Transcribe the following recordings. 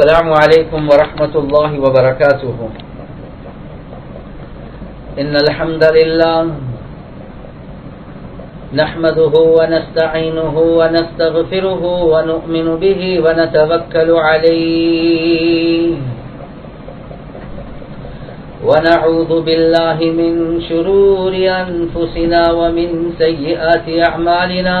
السلام عليكم ورحمة الله وبركاته. إن الحمد لله نحمده ونستعينه ونستغفره ونؤمن به ونتوكل عليه. ونعوذ بالله من شرور أنفسنا ومن سيئات أعمالنا.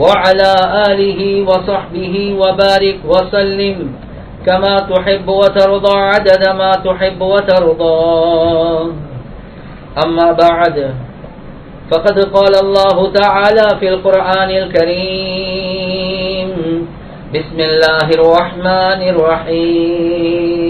وعلى آله وصحبه وبارك وسلم كما تحب وترضى، عدد ما تحب وترضى. أما بعد، فقد قال الله تعالى في القرآن الكريم بسم الله الرحمن الرحيم.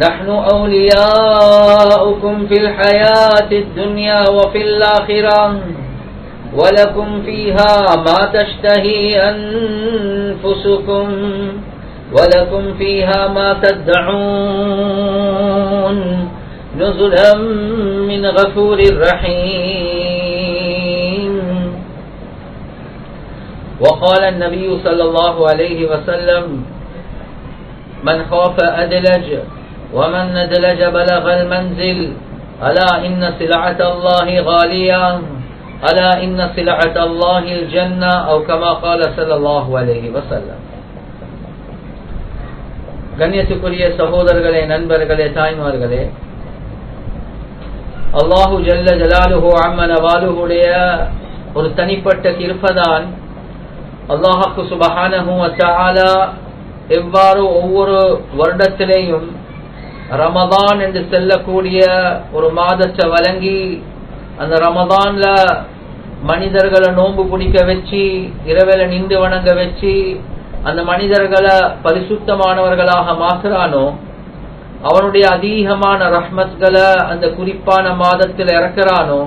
نحن أولياؤكم في الحياة الدنيا وفي الآخرة. ولكم فيها ما تشتهي أنفسكم. ولكم فيها ما تدعون. نزلا من غفور رحيم. وقال النبي صلى الله عليه وسلم من خاف أدلج ومن ندلج بلغ المنزل ألا إن سلعة الله غالية ألا إن سلعة الله الجنة أو كما قال صلى الله عليه وسلم கண்ணியத்துக்குரிய சகோதரர்களே நண்பர்களே தாய்மார்களே அல்லாஹு ஜல்ல ஜலாலுஹு அம்மன வாலுடைய ஒரு தனிப்பட்ட கிருப்பதான் அல்லாஹாக்கு சுபஹானஹு வத்தாலா எவ்வாறு ஒவ்வொரு வருடத்திலேயும் ரமதான் என்று செல்லக்கூடிய ஒரு மாதத்தை வழங்கி அந்த ரமதான்ல மனிதர்களை நோன்பு பிடிக்க வச்சு இரவில நின்று வணங்க வச்சு அந்த மனிதர்களை பரிசுத்தமானவர்களாக மாத்துறானோ அவனுடைய அதிகமான ரஹ்மத்களை அந்த குறிப்பான மாதத்தில் இறக்குறானோ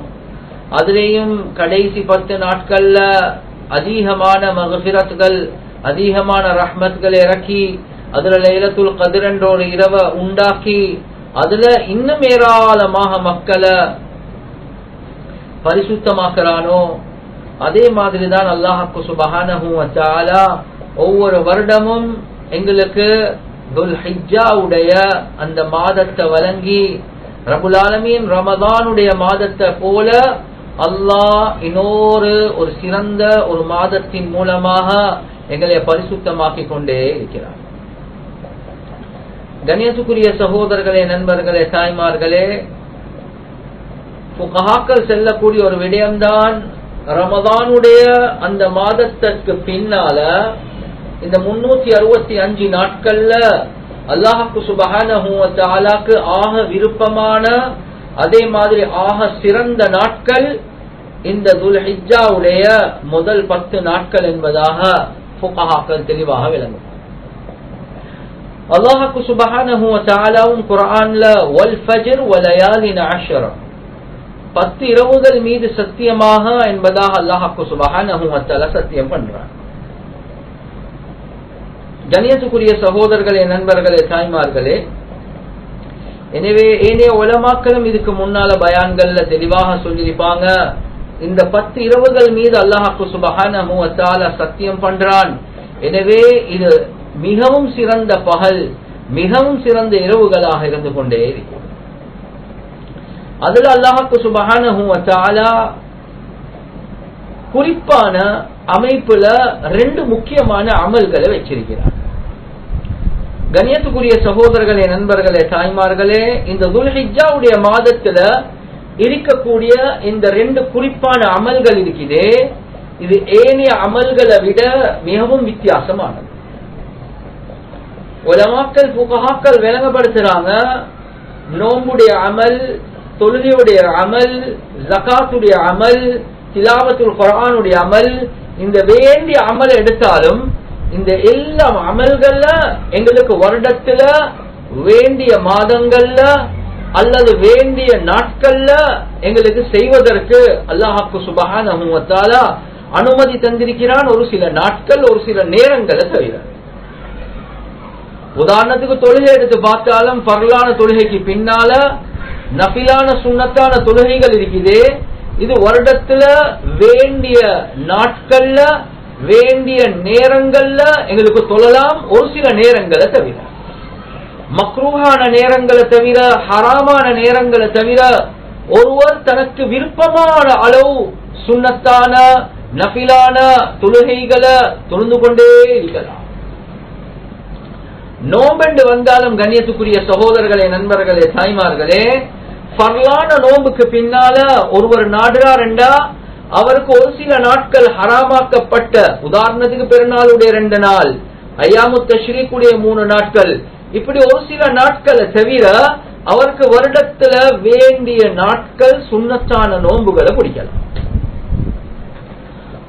அதுலேயும் கடைசி பத்து நாட்கள்ல அதிகமான மகபிரத்துகள் அதிகமான ரஹ்மத்களை இறக்கி அதுல லைலத்துல் கதிர் என்ற ஒரு இரவை உண்டாக்கி அதுல இன்னும் ஏராளமாக மக்களை பரிசுத்தமாக்குறானோ அதே மாதிரி தான் அல்லாஹாக்கு சுபஹானஹு ஒவ்வொரு வருடமும் எங்களுக்கு துல்ஹிஜாவுடைய அந்த மாதத்தை வழங்கி ரபுலாலமீன் ரமதானுடைய மாதத்தை போல அல்லாஹ் இன்னொரு ஒரு சிறந்த ஒரு மாதத்தின் மூலமாக எங்களை பரிசுத்தமாக்கி கொண்டே இருக்கிறார் கணேசுக்குரிய சகோதரர்களே நண்பர்களே தாய்மார்களே புகாக்கள் செல்லக்கூடிய ஒரு விடயம்தான் ரமதானுடைய அந்த மாதத்திற்கு பின்னால இந்த முன்னூத்தி அறுபத்தி அஞ்சு நாட்கள்ல அல்லாஹுக்கு சுபஹானஹூக்கு ஆக விருப்பமான அதே மாதிரி ஆக சிறந்த நாட்கள் இந்த துல்ஹிஜாவுடைய முதல் பத்து நாட்கள் என்பதாக புகாக்கள் தெளிவாக விளங்கும். அல்லாஹாக்கு சுபஹானஹு தாலாவும் குரான்ல ஒல் ஃபஜர் வலயாலின் அஷரம் பத்து இரவுகள் மீது சத்தியமாக என்பதாக அல்லாஹாக்கு சுபஹானஹு தாலா சத்தியம் பண்றான். கணியத்துக்குரிய சகோதரர்களே நண்பர்களே தாய்மார்களே எனவே ஏனைய உலமாக்களும் இதுக்கு முன்னால பயான்கள்ல தெளிவாக சொல்லியிருப்பாங்க இந்த பத்து இரவுகள் மீது அல்லாஹாக்கு சுபஹானஹு தாலா சத்தியம் பண்றான். எனவே இது மிகவும் சிறந்த பகல் மிகவும் சிறந்த இரவுகளாக இருந்து கொண்டே இருக்கும் அதுல அல்லாஹாக்கு சுபஹானஹு குறிப்பான அமைப்புல ரெண்டு முக்கியமான அமல்களை வச்சிருக்கிறார். கணியத்துக்குரிய சகோதரர்களே நண்பர்களே தாய்மார்களே இந்த துல்ஹிஜாவுடைய மாதத்துல இருக்கக்கூடிய இந்த ரெண்டு குறிப்பான அமல்கள் இருக்குது இது ஏனைய அமல்களை விட மிகவும் வித்தியாசமானது. உலமாக்கள் புகஹாக்கள் விளங்கப்படுத்துறாங்க நோம்புடைய அமல் தொழுகையுடைய அமல் ஜகாத்துடைய அமல் திலாவத்துல் குரானுடைய அமல் இந்த வேண்டிய அமல் எடுத்தாலும் இந்த எல்லா அமல்கள்ல எங்களுக்கு வருடத்துல வேண்டிய மாதங்கள்ல அல்லது வேண்டிய நாட்கள்ல எங்களுக்கு செய்வதற்கு அல்லாஹாக்கு சுபகான அனுமதி தந்திருக்கிறான் ஒரு சில நாட்கள் ஒரு சில நேரங்களை தவிர உதாரணத்துக்கு தொழுகை எடுத்து பார்த்தாலும் பரலான தொழுகைக்கு பின்னால நபிலான சுண்ணத்தான தொழுகைகள் இருக்குது. இது வருடத்துல வேண்டிய நாட்கள்ல வேண்டிய நேரங்கள்ல எங்களுக்கு தொழலாம் ஒரு சில நேரங்களை தவிர. மக்ரூஹான நேரங்களை தவிர ஹராமான நேரங்களை தவிர ஒருவர் தனக்கு விருப்பமான அளவு சுண்ணத்தான நபிலான தொழுகைகளை தொழுந்து கொண்டே இருக்கலாம். நோம்பெண்டு வந்தாலும் கண்ணியத்துக்குரிய சகோதரர்களே நண்பர்களே தாய்மார்களே பரலான நோம்புக்கு பின்னால ஒருவர் நாடுறார் ரெண்டா அவருக்கு ஒரு சில நாட்கள் ஹராமாக்கப்பட்ட உதாரணத்துக்கு பெருநாளுடைய ரெண்டு நாள் ஐயாமுத்த ஸ்ரீக்குடைய மூணு நாட்கள் இப்படி ஒரு சில நாட்களை தவிர அவருக்கு வருடத்துல வேண்டிய நாட்கள் சுண்ணத்தான நோன்புகளை பிடிக்கலாம்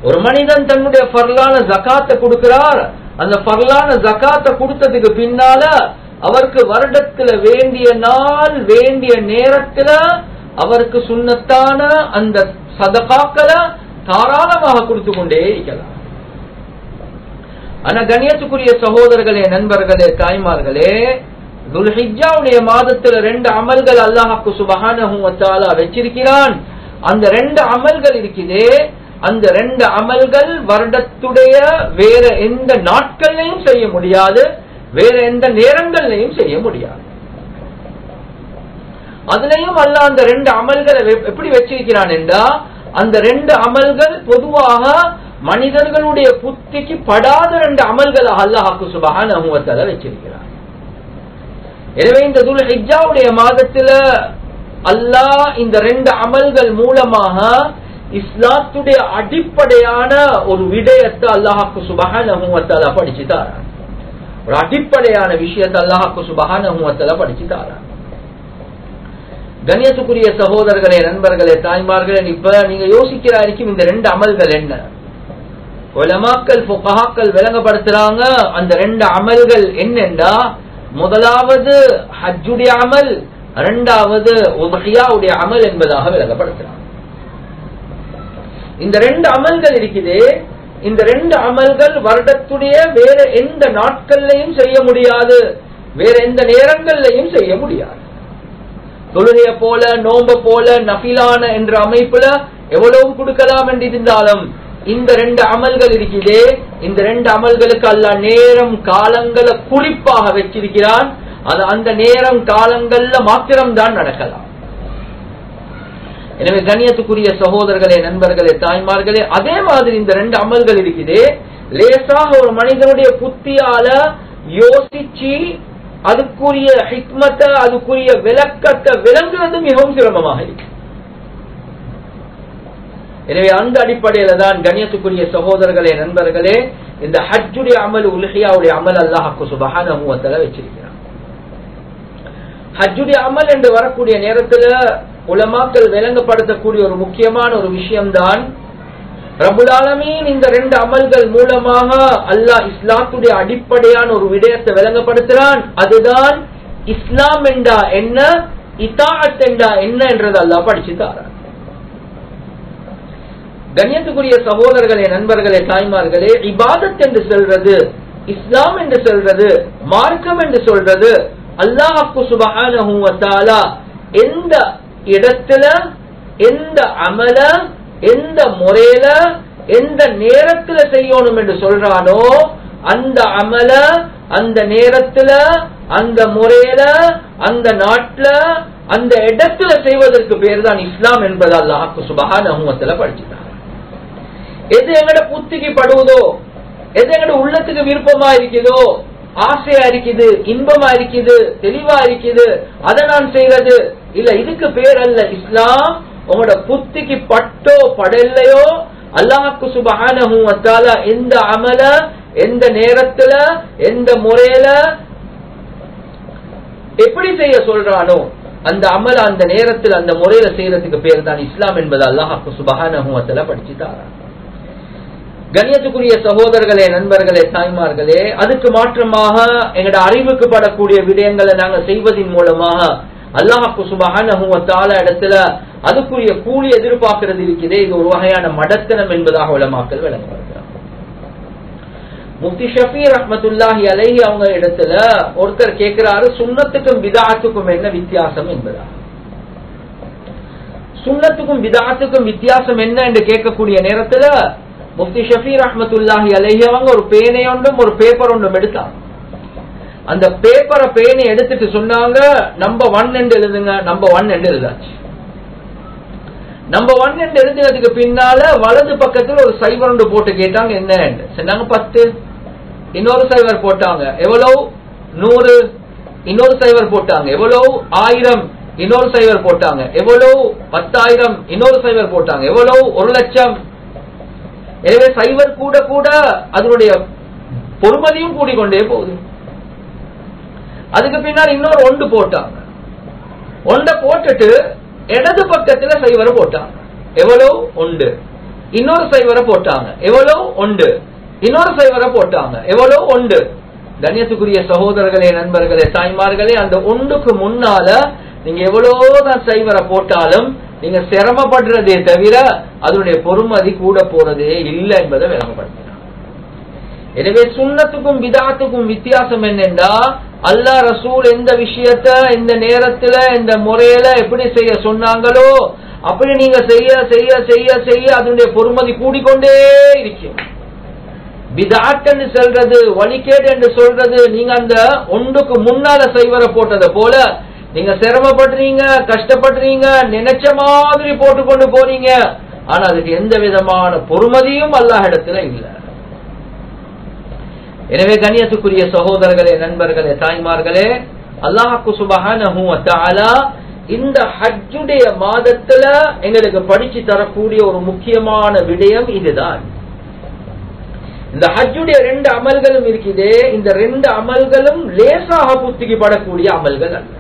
ஒரு மனிதன் தன்னுடைய பரலான ஜக்காத்தை கொடுக்கிறார் அந்த பரலான ஜக்காத்தை கொடுத்ததுக்கு பின்னால அவருக்கு வருடத்துல வேண்டிய நாள் வேண்டிய நேரத்துல அவருக்கு சுண்ணத்தான அந்த சதகாக்களை தாராளமாக கொடுத்து கொண்டே இருக்கலாம். ஆனா கணியத்துக்குரிய சகோதரர்களே நண்பர்களே தாய்மார்களே துல்ஹிஜாவுடைய மாதத்துல ரெண்டு அமல்கள் அல்லாஹாக்கு சுபகான வச்சிருக்கிறான். அந்த ரெண்டு அமல்கள் இருக்குதே அந்த ரெண்டு அமல்கள் வருடத்துடைய வேற எந்த நாட்கள்லையும் செய்ய முடியாது வேற எந்த நேரங்கள்லையும் செய்ய முடியாது. அதுலயும் அல்ல அந்த ரெண்டு அமல்களை எப்படி வச்சிருக்கிறான் என்றா அந்த ரெண்டு அமல்கள் பொதுவாக மனிதர்களுடைய புத்திக்கு படாத ரெண்டு அமல்களை அல்லாஹாக்கு சுபகான வச்சிருக்கிறான். எனவே இந்த துல் ஹிஜாவுடைய மாதத்துல அல்லாஹ் இந்த ரெண்டு அமல்கள் மூலமாக இஸ்லாத்துடைய அடிப்படையான ஒரு விடயத்தை அல்லாஹாக்கு சுபகான படிச்சு தாரான் ஒரு அடிப்படையான விஷயத்தை அல்லாஹாக்கு சுபகான படிச்சு தாரான் கண்ணியத்துக்குரிய சகோதரர்களே நண்பர்களே தாய்மார்களே இப்ப நீங்க யோசிக்கிறா இருக்கும் இந்த ரெண்டு அமல்கள் என்ன? உலமாக்கள் புகாக்கள் விளங்கப்படுத்துறாங்க அந்த ரெண்டு அமல்கள் என்னென்னா முதலாவது ஹஜ்ஜுடைய அமல் இரண்டாவது உதஹியாவுடைய அமல் என்பதாக விளங்கப்படுத்துறாங்க. இந்த ரெண்டு அமல்கள் இருக்குது. இந்த ரெண்டு அமல்கள் வருடத்துடைய வேற எந்த நாட்கள்லையும் செய்ய முடியாது. வேற எந்த நேரங்கள்லையும் செய்ய முடியாது. தொழுகைய போல நோம்ப போல நபிலான என்ற அமைப்புல எவ்வளவு கொடுக்கலாம் என்று இருந்தாலும் இந்த ரெண்டு அமல்கள் இருக்குதே. இந்த ரெண்டு அமல்களுக்கு அல்ல நேரம் காலங்களை குறிப்பாக வச்சிருக்கிறான். அது அந்த நேரம் காலங்கள்ல மாத்திரம்தான் நடக்கலாம். எனவே கண்ணியத்துக்குரிய சகோதரர்களே நண்பர்களே தாய்மார்களே அதே மாதிரி இந்த ரெண்டு அமல்கள் இருக்குது. லேசாக ஒரு மனிதனுடைய புத்தியால யோசிச்சு அதுக்குரிய ஹிக்மத்தை அதுக்குரிய விளக்கத்தை விளங்குறது மிகவும் சிரமமாக இருக்கு. எனவே அந்த அடிப்படையில தான் கண்ணியத்துக்குரிய சகோதரர்களே நண்பர்களே இந்த ஹஜ்ஜுடைய அமல் உலகியாவுடைய அமல் அல்லாஹாக்கு சுபகான வச்சிருக்கிறான். ஹஜ்ஜுடைய அமல் என்று வரக்கூடிய நேரத்தில் உலமாக்கள் விளங்கப்படுத்தக்கூடிய ஒரு முக்கியமான ஒரு விஷயம்தான் ரபுலாலமீன் இந்த ரெண்டு அமல்கள் மூலமாக அல்லாஹ் இஸ்லாத்துடைய அடிப்படையான ஒரு விடயத்தை விளங்கப்படுத்துறான். அதுதான் இஸ்லாம் என்றா என்ன இத்தாத் என்றா என்ன என்றது அல்லாஹ் படிச்சு தாரான். கண்ணியத்துக்குரிய சகோதரர்களே நண்பர்களே தாய்மார்களே இபாதத் என்று சொல்றது இஸ்லாம் என்று சொல்றது மார்க்கம் என்று சொல்றது அல்லாஹு சுபஹான எந்த இடத்துல எந்த அமல எந்த முறையில எந்த நேரத்துல செய்யணும் என்று சொல்றானோ அந்த அமல அந்த நேரத்துல அந்த முறையில அந்த நாட்டுல அந்த இடத்துல செய்வதற்கு பேர் தான் இஸ்லாம் என்பது அல்லாஹு சுபஹான படிச்சுட்டாங்க எது எங்கட புத்திக்கு படுவதோ எது எங்கட உள்ளத்துக்கு விருப்பமா இருக்குதோ ஆசையா இருக்குது இன்பமா இருக்குது தெளிவா இருக்குது அதை நான் செய்யறது இல்ல இதுக்கு பேர் அல்ல இஸ்லாம். உங்களோட புத்திக்கு பட்டோ படலையோ அல்லாஹ்க்கு சுபஹானஹு வ எந்த அமல எந்த நேரத்துல எந்த முறையில எப்படி செய்ய சொல்றானோ அந்த அமல அந்த நேரத்தில் அந்த முறையில செய்யறதுக்கு பேர் தான் இஸ்லாம் என்பது அல்லாஹாக்கு சுபஹானஹு வ படிச்சு தாரான் கண்ணியத்துக்குரிய சகோதரர்களே நண்பர்களே தாய்மார்களே அதுக்கு மாற்றமாக எங்களோட அறிவுக்கு படக்கூடிய விடயங்களை நாங்க செய்வதன் மூலமாக அல்லாஹு சுபகான இடத்துல அதுக்குரிய கூலி எதிர்பார்க்கிறது இருக்கிறதே. இது ஒரு வகையான மடத்தனம் என்பதாக உலமாக்கல் விளங்குவார்கள் முக்தி ஷபி ரஹமத்துல்லாஹி அலஹி அவங்க இடத்துல ஒருத்தர் கேட்கிறாரு சுன்னத்துக்கும் விதாத்துக்கும் என்ன வித்தியாசம் என்பதா? சுன்னத்துக்கும் விதாத்துக்கும் வித்தியாசம் என்ன? என்று கேட்கக்கூடிய நேரத்துல முஃப்தி ஷபீர் அஹமத்துல்லாஹி அலஹி அவங்க ஒரு பேனை ஒன்றும் ஒரு பேப்பர் ஒன்றும் எடுத்தாங்க. அந்த பேப்பரை பேனை எடுத்துட்டு சொன்னாங்க நம்ம ஒன் என்று எழுதுங்க நம்ப ஒன் என்று எழுதாச்சு. நம்ம ஒன் என்று எழுதினதுக்கு பின்னால வலது பக்கத்துல ஒரு சைபர் ஒன்று போட்டு கேட்டாங்க என்ன சொன்னாங்க பத்து. இன்னொரு சைபர் போட்டாங்க எவ்வளவு? நூறு. இன்னொரு சைபர் போட்டாங்க எவ்வளவு? ஆயிரம். இன்னொரு சைபர் போட்டாங்க எவ்வளவு? பத்தாயிரம். இன்னொரு சைபர் போட்டாங்க எவ்வளவு? ஒரு லட்சம். எனவே சைபர் கூட கூட அதனுடைய பொறுமதியும் கூடிக்கொண்டே போகுது. அதுக்கு பின்னால் இன்னொரு ஒன்று போட்டாங்க. ஒன்றை போட்டுட்டு இடது பக்கத்துல சைவரை போட்டாங்க. எவ்வளவு? உண்டு இன்னொரு சைவரை போட்டாங்க. எவ்வளவு? உண்டு இன்னொரு சைவரை போட்டாங்க. எவ்வளவு? உண்டு கண்ணியத்துக்குரிய சகோதரர்களே நண்பர்களே தாய்மார்களே அந்த ஒன்றுக்கு முன்னால நீங்க எவ்வளவுதான் சைவரை போட்டாலும் நீங்க சிரமப்படுறதே தவிர அதனுடைய பொறுமதி கூட போறதே இல்லை என்பதை விளங்கப்படுத்த எனவே சுண்ணத்துக்கும் விதாத்துக்கும் வித்தியாசம் என்னென்றா அல்லாஹ் ரசூல் எந்த விஷயத்த இந்த நேரத்துல இந்த முறையில எப்படி செய்ய சொன்னாங்களோ அப்படி நீங்க செய்ய செய்ய செய்ய செய்ய அதனுடைய பொறுமதி கூடிக்கொண்டே இருக்கும். விதாட் சொல்றது வழிகேடு என்று சொல்றது நீங்க அந்த ஒன்றுக்கு முன்னால செய்வரை போட்டதை போல நீங்க சிரமப்படுறீங்க கஷ்டப்படுறீங்க நினைச்ச மாதிரி போட்டுக்கொண்டு போறீங்க. ஆனா அதுக்கு எந்த விதமான பொறுமதியும் அல்லாஹ் இடத்துல இல்லை. எனவே கண்ணியத்துக்குரிய சகோதரர்களே நண்பர்களே தாய்மார்களே அல்லாஹாக்கு சுபகான இந்த ஹஜ்ஜுடைய மாதத்துல எங்களுக்கு படிச்சு தரக்கூடிய ஒரு முக்கியமான விடயம் இதுதான். இந்த ஹஜ்ஜுடைய ரெண்டு அமல்களும் இருக்குதே. இந்த ரெண்டு அமல்களும் லேசாக புத்திக்கு படக்கூடிய அமல்கள் அல்ல.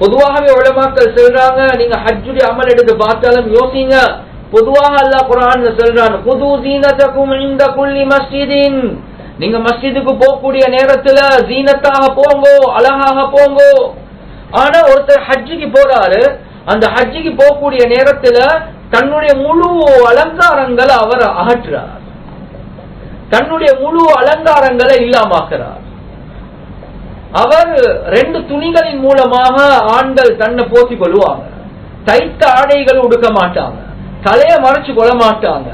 பொதுவாகவே உலமாக்கள் சொல்றாங்க நீங்க ஹஜ்ஜுடைய அமல் எடுத்து பார்த்தாலும் யோசிங்க. பொதுவாக அல்லாஹ் குரான் சொல்றான் புது சீனத்தக்கும் இந்த புள்ளி மஸ்ஜிதின். நீங்க மஸ்ஜிதுக்கு போகக்கூடிய நேரத்துல ஜீனத்தாக போங்கோ அழகாக போங்கோ. ஆனா ஒருத்தர் ஹஜ்ஜிக்கு போறாரு அந்த ஹஜ்ஜிக்கு போகக்கூடிய நேரத்துல தன்னுடைய முழு அலங்காரங்களை அவர் அகற்றுறார். தன்னுடைய முழு அலங்காரங்களை இல்லாமாக்குறார். அவர் ரெண்டு துணிகளின் மூலமாக ஆண்கள் தன்னை போத்திக் கொள்வாங்க. தைத்த ஆடைகள் உடுக்க மாட்டாங்க. தலையை மறைச்சு கொள்ள மாட்டாங்க.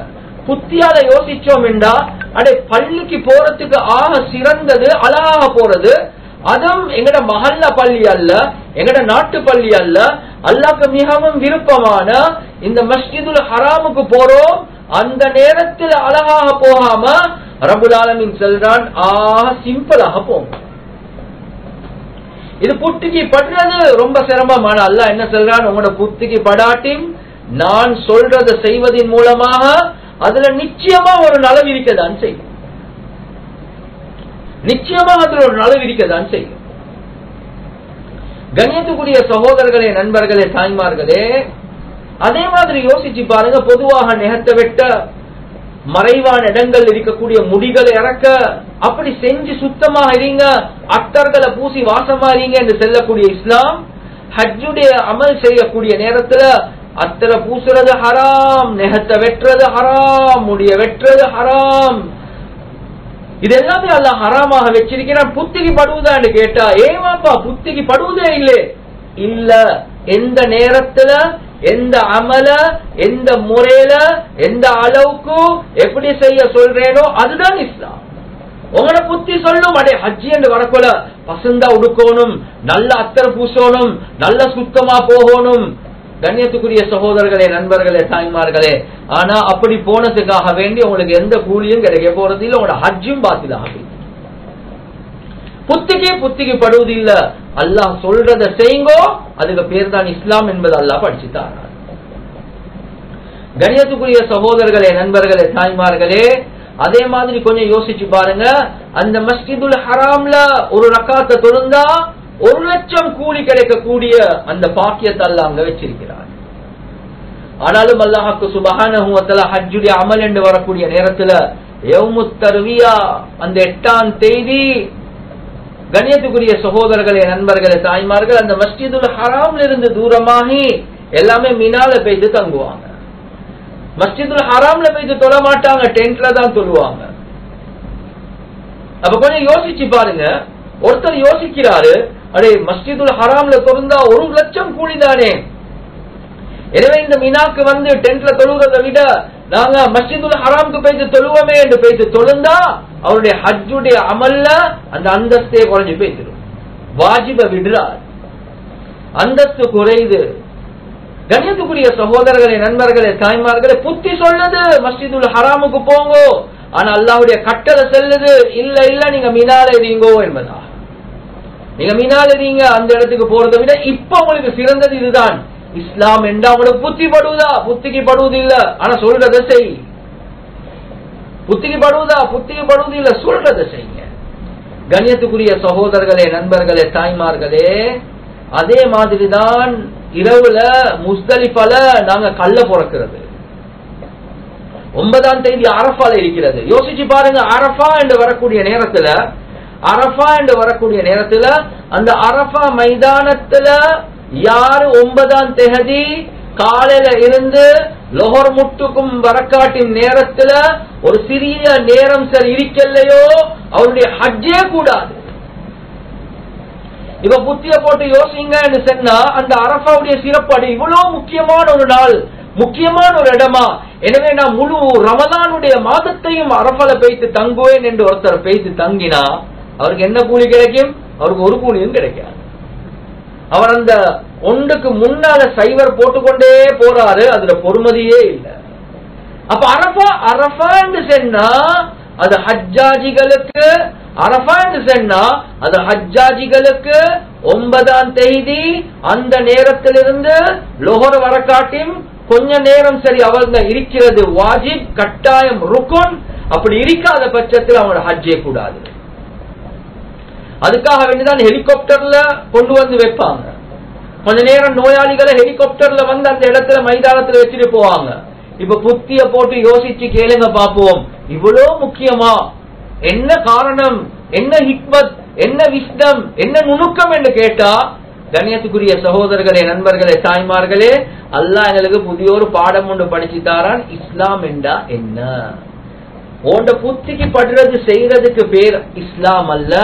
புத்தியால யோசிச்சோம் என்றா அடே பள்ளிக்கு போறதுக்கு ஆக சிறந்தது அழகாக போறது. அதுவும் எங்கட மகல்ல பள்ளி அல்ல எங்கட நாட்டு பள்ளி அல்ல. அல்லாக்கு மிகவும் விருப்பமான இந்த மஸ்ஜிதுல் ஹராமுக்கு போறோம். அந்த நேரத்தில் அழகாக போகாம ரபுலாலமின் செல்றான். ஆக சிம்பிளாக போகும். இது புத்திக்கு படுறது ரொம்ப சிரமமான அல்ல என்ன சொல்றான்? உங்களோட புத்திக்கு படாட்டி நான் சொல்றதை செய்வதன் மூலமாக அதுல நிச்சயமா ஒரு நலவு இருக்கதான் செய்யும். நிச்சயமா அதுல ஒரு நலவு இருக்கதான் செய்யும். கண்ணியத்துக்குரிய சகோதரர்களே நண்பர்களே தாய்மார்களே அதே மாதிரி யோசிச்சு பாருங்க பொதுவாக நெகத்த வெட்ட மறைவான இடங்கள் இருக்கக்கூடிய முடிகளை இறக்க அப்படி செஞ்சு சுத்தமா இருங்க அத்தர்களை பூசி வாசமா இருங்க என்று செல்லக்கூடிய இஸ்லாம் ஹஜ்ஜுடைய அமல் செய்யக்கூடிய நேரத்துல அத்தரை பூசுறது ஹராம் நெகத்தை வெட்டுறது ஹராம் முடிய வெட்டுறது ஹராம். இது எல்லாமே அல்ல ஹராமாக வச்சிருக்கிறான். புத்திக்கு படுவதான்னு கேட்டா ஏமாப்பா புத்திக்கு படுவதே இல்லை. இல்ல எந்த நேரத்துல எந்த அமல எந்த முறையில எந்த அளவுக்கு எப்படி செய்ய சொல்றேனோ அதுதான் இஸ்லாம். உங்களை புத்தி சொல்லும் அடே ஹஜ்ஜி என்று வரக்குள்ள பசுந்தா உடுக்கணும் நல்ல அத்தர் பூசணும் நல்ல சுத்தமா போகணும் கண்ணியத்துக்குரிய சகோதரர்களே நண்பர்களே தாய்மார்களே ஆனா அப்படி போனதுக்காக வேண்டி உங்களுக்கு எந்த கூலியும் கிடைக்க போறது இல்லை உங்களோட ஹஜ்ஜும் பாத்திலாக புத்திக்கு புத்திக்கு படுவது இல்ல. அல்லாஹ் சொல்றத செய்யுங்கோ அதுக்கு பேர் தான் இஸ்லாம் என்பது அல்லாஹ் படிச்சு கணியத்துக்குரிய சகோதரர்களே நண்பர்களே தாய்மார்களே அதே மாதிரி கொஞ்சம் யோசிச்சு பாருங்க. அந்த மஸ்ஜிதுல் ஹராம்ல ஒரு ரக்காத்தை தொழுந்தா ஒரு லட்சம் கூலி கிடைக்கக்கூடிய அந்த பாக்கியத்தை அல்ல அங்க வச்சிருக்கிறார். ஆனாலும் அல்லாஹாக்கு சுபகான ஹஜ்ஜுடைய அமல் என்று வரக்கூடிய நேரத்துல எவ்முத்தருவியா அந்த எட்டாம் தேதி கணியத்துக்குரிய சகோதரர்களே நண்பர்களே தாய்மார்கள் அந்த மஸ்ஜிதுல் ஹராம்ல இருந்து தூரமாகி எல்லாமே மினால பெய்து தங்குவாங்க. மஸ்ஜிதுல் ஹராம்ல பெய்து தொழ மாட்டாங்க டென்ட்ல தான் தொழுவாங்க. அப்ப கொஞ்சம் யோசிச்சு பாருங்க. ஒருத்தர் யோசிக்கிறாரு அடே மஸ்ஜிதுல் ஹராம்ல தொழுந்தா ஒரு லட்சம் கூலிதானே? எனவே இந்த மினாக்கு வந்து டென்ட்ல தொழுகிறதை விட நாங்க மஸ்ஜிதுல் ஹராம்க்கு போயிட்டு தொழுவோமே என்று போயிட்டு தொழுந்தா அவருடைய ஹஜ்ஜுடைய அமல்ல அந்த அந்தஸ்தே குறைஞ்சு பேசிடும் வாஜிப விடுறார். அந்தஸ்து குறையுது கண்ணியத்துக்குரிய சகோதரர்களே நண்பர்களே தாய்மார்களே புத்தி சொல்லுது மஸ்ஜிதுல் ஹராமுக்கு போங்கோ. ஆனா அல்லாவுடைய கட்டளை செல்லுது இல்ல இல்ல நீங்க மினால எறியுங்கோ என்பதா நீங்க மினால அந்த இடத்துக்கு போறதை விட இப்ப உங்களுக்கு சிறந்தது இதுதான். இஸ்லாம் என்றா உங்களுக்கு புத்தி படுவதா? புத்திக்கு படுவது இல்ல ஆனா சொல்றத செய் புத்திக்கு படுவதா? புத்திக்கு படுவது இல்ல சொல்றத செய்யுங்க கண்ணியத்துக்குரிய சகோதரர்களே நண்பர்களே தாய்மார்களே அதே மாதிரிதான் இரவுல முஸ்தலிஃபால நாங்க கல்ல பிறக்கிறது. ஒன்பதாம் தேதி அரஃபால இருக்கிறது. யோசிச்சு பாருங்க அரஃபா என்று வரக்கூடிய நேரத்துல அரஃபா என்று வரக்கூடிய நேரத்துல அந்த அரஃபா மைதானத்துல யாரு ஒன்பதாம் தேதி காலையில இருந்து லொஹர் முட்டுக்கும் வரக்காட்டின் நேரத்துல ஒரு சிறிய நேரம் சார் இருக்கலையோ அவருடைய ஹஜ்ஜே கூடாது. இப்ப புத்திய போட்டு யோசிங்க என்று சொன்னா அந்த அரபாவுடைய சிறப்பாடு இவ்வளவு முக்கியமான ஒரு நாள் முக்கியமான ஒரு இடமா? எனவே நான் முழு ரமதானுடைய மாதத்தையும் அரபால பேசி தங்குவேன் என்று ஒருத்தர் பேசி தங்கினா அவருக்கு என்ன கூலி கிடைக்கும்? அவருக்கு ஒரு கூலியும் கிடைக்காது. அவர் அந்த ஒன்றுக்கு முன்னால சைவர் போட்டுக்கொண்டே போறாரு அதுல பொறுமதியே இல்லை. அப்ப அரபா அரபான்னு சொன்னா அது ஹஜ்ஜாஜிகளுக்கு அரபான்னு சொன்னா அது ஹஜ்ஜாஜிகளுக்கு ஒன்பதாம் தேதி அந்த நேரத்திலிருந்து லொஹர் வரக்காட்டியும் கொஞ்ச நேரம் சரி அவங்க இருக்கிறது வாஜிப் கட்டாயம் ருக்குன். அப்படி இருக்காத பட்சத்தில் அவங்களோட ஹஜ்ஜே கூடாது. அதுக்காக வேண்டிதான் ஹெலிகாப்டர்ல கொண்டு வந்து வைப்பாங்க. கொஞ்ச நேரம் நோயாளிகளை ஹெலிகாப்டர்ல வந்து அந்த இடத்துல மைதானத்துல வச்சுட்டு போவாங்க. இப்ப புத்திய போட்டு யோசிச்சு கேளுங்க பார்ப்போம் இவ்வளோ முக்கியமா? என்ன காரணம்? என்ன ஹிக்மத்? என்ன விஷ்டம் என்ன நுணுக்கம் என்று கேட்டா கண்ணியத்துக்குரிய சகோதரர்களே நண்பர்களே தாய்மார்களே அல்லாஹ் எங்களுக்கு புதிய ஒரு பாடம் ஒன்று படிச்சு தாரான். இஸ்லாம் என்றா என்ன? உண்ட புத்திக்கு படுறது செய்யறதுக்கு பேர் இஸ்லாம் அல்ல.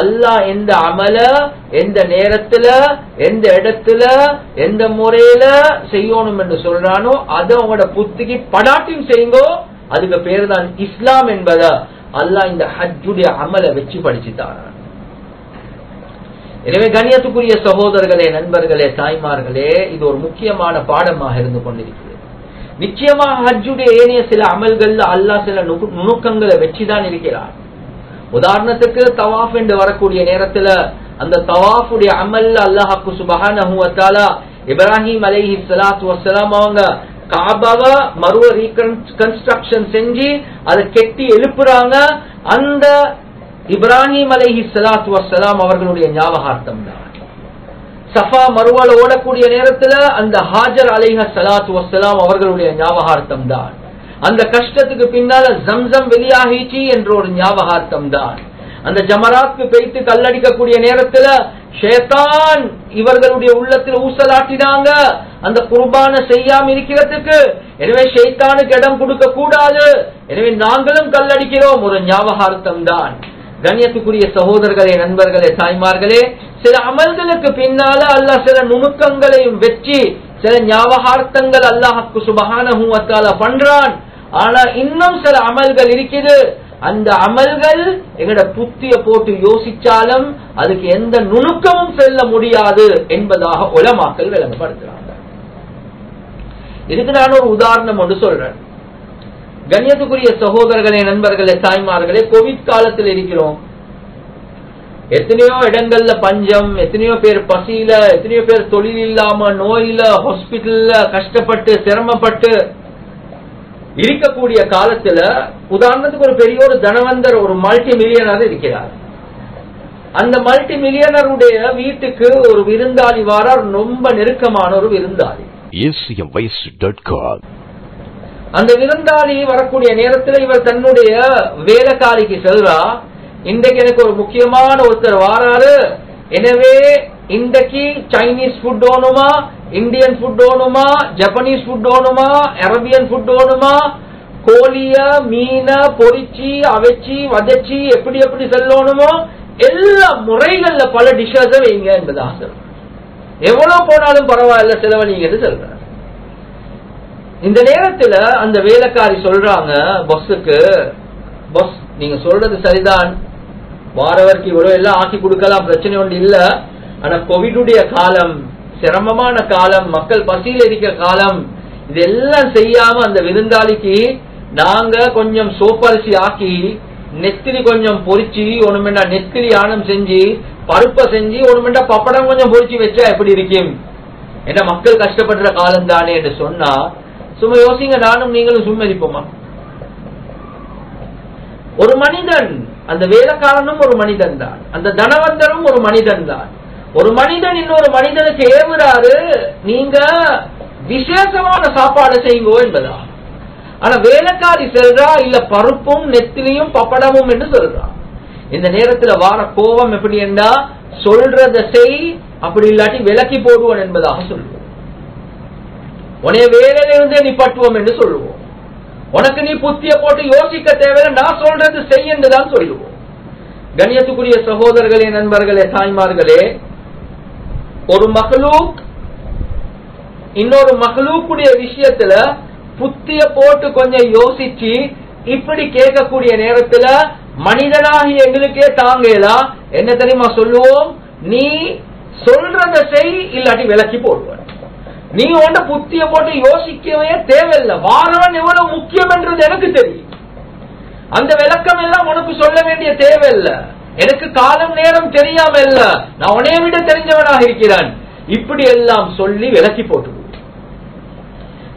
அல்லாஹ் எந்த அமல எந்த நேரத்துல எந்த இடத்துல எந்த முறையில செய்யணும் என்று சொல்றானோ அது அவங்களோட புத்திக்கு படாட்டியும் செய்யுங்கோ. அதுக்கு பேர் தான் இஸ்லாம் என்பத அல்லாஹ் இந்த ஹஜ்ஜுடைய அமலை வச்சு படிச்சு எனவே கண்ணியத்துக்குரிய சகோதரர்களே நண்பர்களே தாய்மார்களே இது ஒரு முக்கியமான பாடமாக இருந்து கொண்டிருக்கிறது. நிச்சயமாக ஹஜ்ஜுடைய ஏனைய சில அமல்கள்ல அல்லாஹ் சில நுணுக்கங்களை வச்சுதான் இருக்கிறார் உதாரணத்துக்கு தவாஃப் என்று வரக்கூடிய நேரத்துல அந்த தவாஃபுடைய அமல்ல அல்லாஹாக்கு சுபஹான இப்ராஹிம் அலைஹி சலாத்து வசலாம் அவங்க காபாவை மறுவ ரீகன்ஸ்ட்ரக்ஷன் செஞ்சு அதை கெட்டி எழுப்புறாங்க. அந்த இப்ராஹிம் அலைஹி சலாத்து வசலாம் அவர்களுடைய ஞாபகார்த்தம் தான். சஃபா மறுவால ஓடக்கூடிய நேரத்துல அந்த ஹாஜர் அலைஹ சலாத்து வசலாம் அவர்களுடைய ஞாபகார்த்தம் தான். அந்த கஷ்டத்துக்கு பின்னால ஜம்சம் வெளியாகிச்சு என்ற ஒரு ஞாபகார்த்தம் தான் அந்த ஜமராத்துக்கு பெய்த்து கல்லடிக்கக்கூடிய நேரத்துல ஷேத்தான் இவர்களுடைய உள்ளத்தில் ஊசலாட்டினாங்க. அந்த குர்பான செய்யாம இருக்கிறதுக்கு. எனவே ஷேத்தானுக்கு இடம் கொடுக்க கூடாது. எனவே நாங்களும் கல்லடிக்கிறோம். ஒரு ஞாபகார்த்தம் தான் கண்ணியத்துக்குரிய சகோதரர்களே நண்பர்களே தாய்மார்களே சில அமல்களுக்கு பின்னால அல்ல சில நுணுக்கங்களையும் வெற்றி சில ஞாபகார்த்தங்கள் அல்லாஹுக்கு சுபஹானஹு பண்றான். ஆனா இன்னும் சில அமல்கள் இருக்குது. அந்த அமல்கள் எங்கட புத்திய போட்டு யோசிச்சாலும் அதுக்கு எந்த நுணுக்கமும் செல்ல முடியாது என்பதாக உலமாக்கல் விளங்கப்படுத்துறாங்க இதுக்கு நான் ஒரு உதாரணம் ஒன்று சொல்றேன். கண்ணியத்துக்குரிய சகோதரர்களே நண்பர்களே தாய்மார்களே கோவிட் காலத்தில் இருக்கிறோம். எத்தனையோ இடங்கள்ல பஞ்சம் எத்தனையோ பேர் பசியில எத்தனையோ பேர் தொழில் இல்லாம நோயில ஹாஸ்பிட்டல்ல கஷ்டப்பட்டு சிரமப்பட்டு இருக்கக்கூடிய காலத்துல உதாரணத்துக்கு ஒரு பெரிய ஒரு தனவந்தர் ஒரு மல்டி மில்லியனர் இருக்கிறார். அந்த மல்டி மில்லியனருடைய வீட்டுக்கு ஒரு விருந்தாளி வாரார். ரொம்ப நெருக்கமான ஒரு விருந்தாளி. அந்த விருந்தாளி வரக்கூடிய நேரத்துல இவர் தன்னுடைய வேலைக்காரிக்கு செல்றா. இன்றைக்கு எனக்கு ஒரு முக்கியமான ஒருத்தர் வாராரு. எனவே இன்றைக்கு சைனீஸ் ஃபுட் ஓணுமா இந்தியன் ஃபுட் ஓணுமா ஜப்பனீஸ் ஃபுட் ஓணுமா அரபியன் ஃபுட் ஓணுமா கோழிய மீன பொரிச்சு அவைச்சி வதச்சி எப்படி எப்படி செல்லணுமோ எல்லா முறைகள்ல பல டிஷ்ஷஸ் வைங்க என்பதாக ஆசை. எவ்வளவு போனாலும் பரவாயில்ல செலவழிங்கிறது சொல்ற இந்த நேரத்துல அந்த வேலைக்காரி சொல்றாங்க பொஸ்ஸுக்கு பொஸ் நீங்க சொல்றது சரிதான். வாரவருக்கு இவ்வளவு எல்லாம் ஆக்கி கொடுக்கலாம் பிரச்சனை ஒன்று இல்ல. ஆனா கோவிடுடைய காலம் சிரமமான காலம் மக்கள் பசியில் இருக்க காலம் இதெல்லாம் செய்யாம அந்த விருந்தாளிக்கு நாங்க கொஞ்சம் சோப்பரிசி ஆக்கி நெத்திலி கொஞ்சம் பொரிச்சு ஒண்ணுமெண்டா நெத்திலி ஆனம் செஞ்சு பருப்பை செஞ்சு ஒண்ணுமெண்டா பப்படம் கொஞ்சம் பொரிச்சு வச்சா எப்படி இருக்கும்? ஏன்னா மக்கள் கஷ்டப்படுற காலம் தானே என்று சொன்னா சும்மா யோசிங்க நானும் நீங்களும் சும்மதிப்போமா ஒரு மனிதன் அந்த வேலைக்காரனும் ஒரு மனிதன் தான். அந்த தனவந்தரும் ஒரு மனிதன் தான். ஒரு மனிதன் இன்னொரு மனிதனுக்கு ஏவுறாரு நீங்க விசேஷமான சாப்பாடு செய்யுங்கோ என்பதா? ஆனா வேலைக்காரி செல்றா இல்ல பருப்பும் நெத்திலியும் பப்படமும் என்று சொல்றா. இந்த நேரத்துல வார கோபம் எப்படி என்றா சொல்றத செய் அப்படி இல்லாட்டி விலக்கி போடுவோம் என்பதாக சொல்லுவோம் உனைய வேலையிலிருந்தே நிப்பாட்டுவோம் என்று சொல்லுவோம் உனக்கு நீ புத்திய போட்டு யோசிக்க தேவையில்லை நான் சொல்றது செய் என்று சொல்லுவோம். கண்ணியத்துக்குரிய சகோதரர்களே நண்பர்களே தாய்மார்களே ஒரு மகளூக் இன்னொரு மகளூக்குடைய விஷயத்துல புத்திய போட்டு கொஞ்சம் யோசிச்சு இப்படி கேட்கக்கூடிய நேரத்துல மனிதனாகி எங்களுக்கே தாங்கலாம் என்ன தெரியுமா சொல்லுவோம்? நீ சொல்றத செய் இல்லாட்டி விலக்கி போடுவ. நீ ஒன்ற புத்திய போட்டு யோசிக்கவே தேவையில்லை. வானவன் எவ்வளவு முக்கியம் என்றது எனக்கு தெரியும். அந்த விளக்கம் எல்லாம் உனக்கு சொல்ல வேண்டிய தேவையில்லை. எனக்கு காலம் நேரம் தெரியாம இல்ல. நான் உனைய விட தெரிஞ்சவனாக இருக்கிறான். இப்படி எல்லாம் சொல்லி விலக்கி போட்டு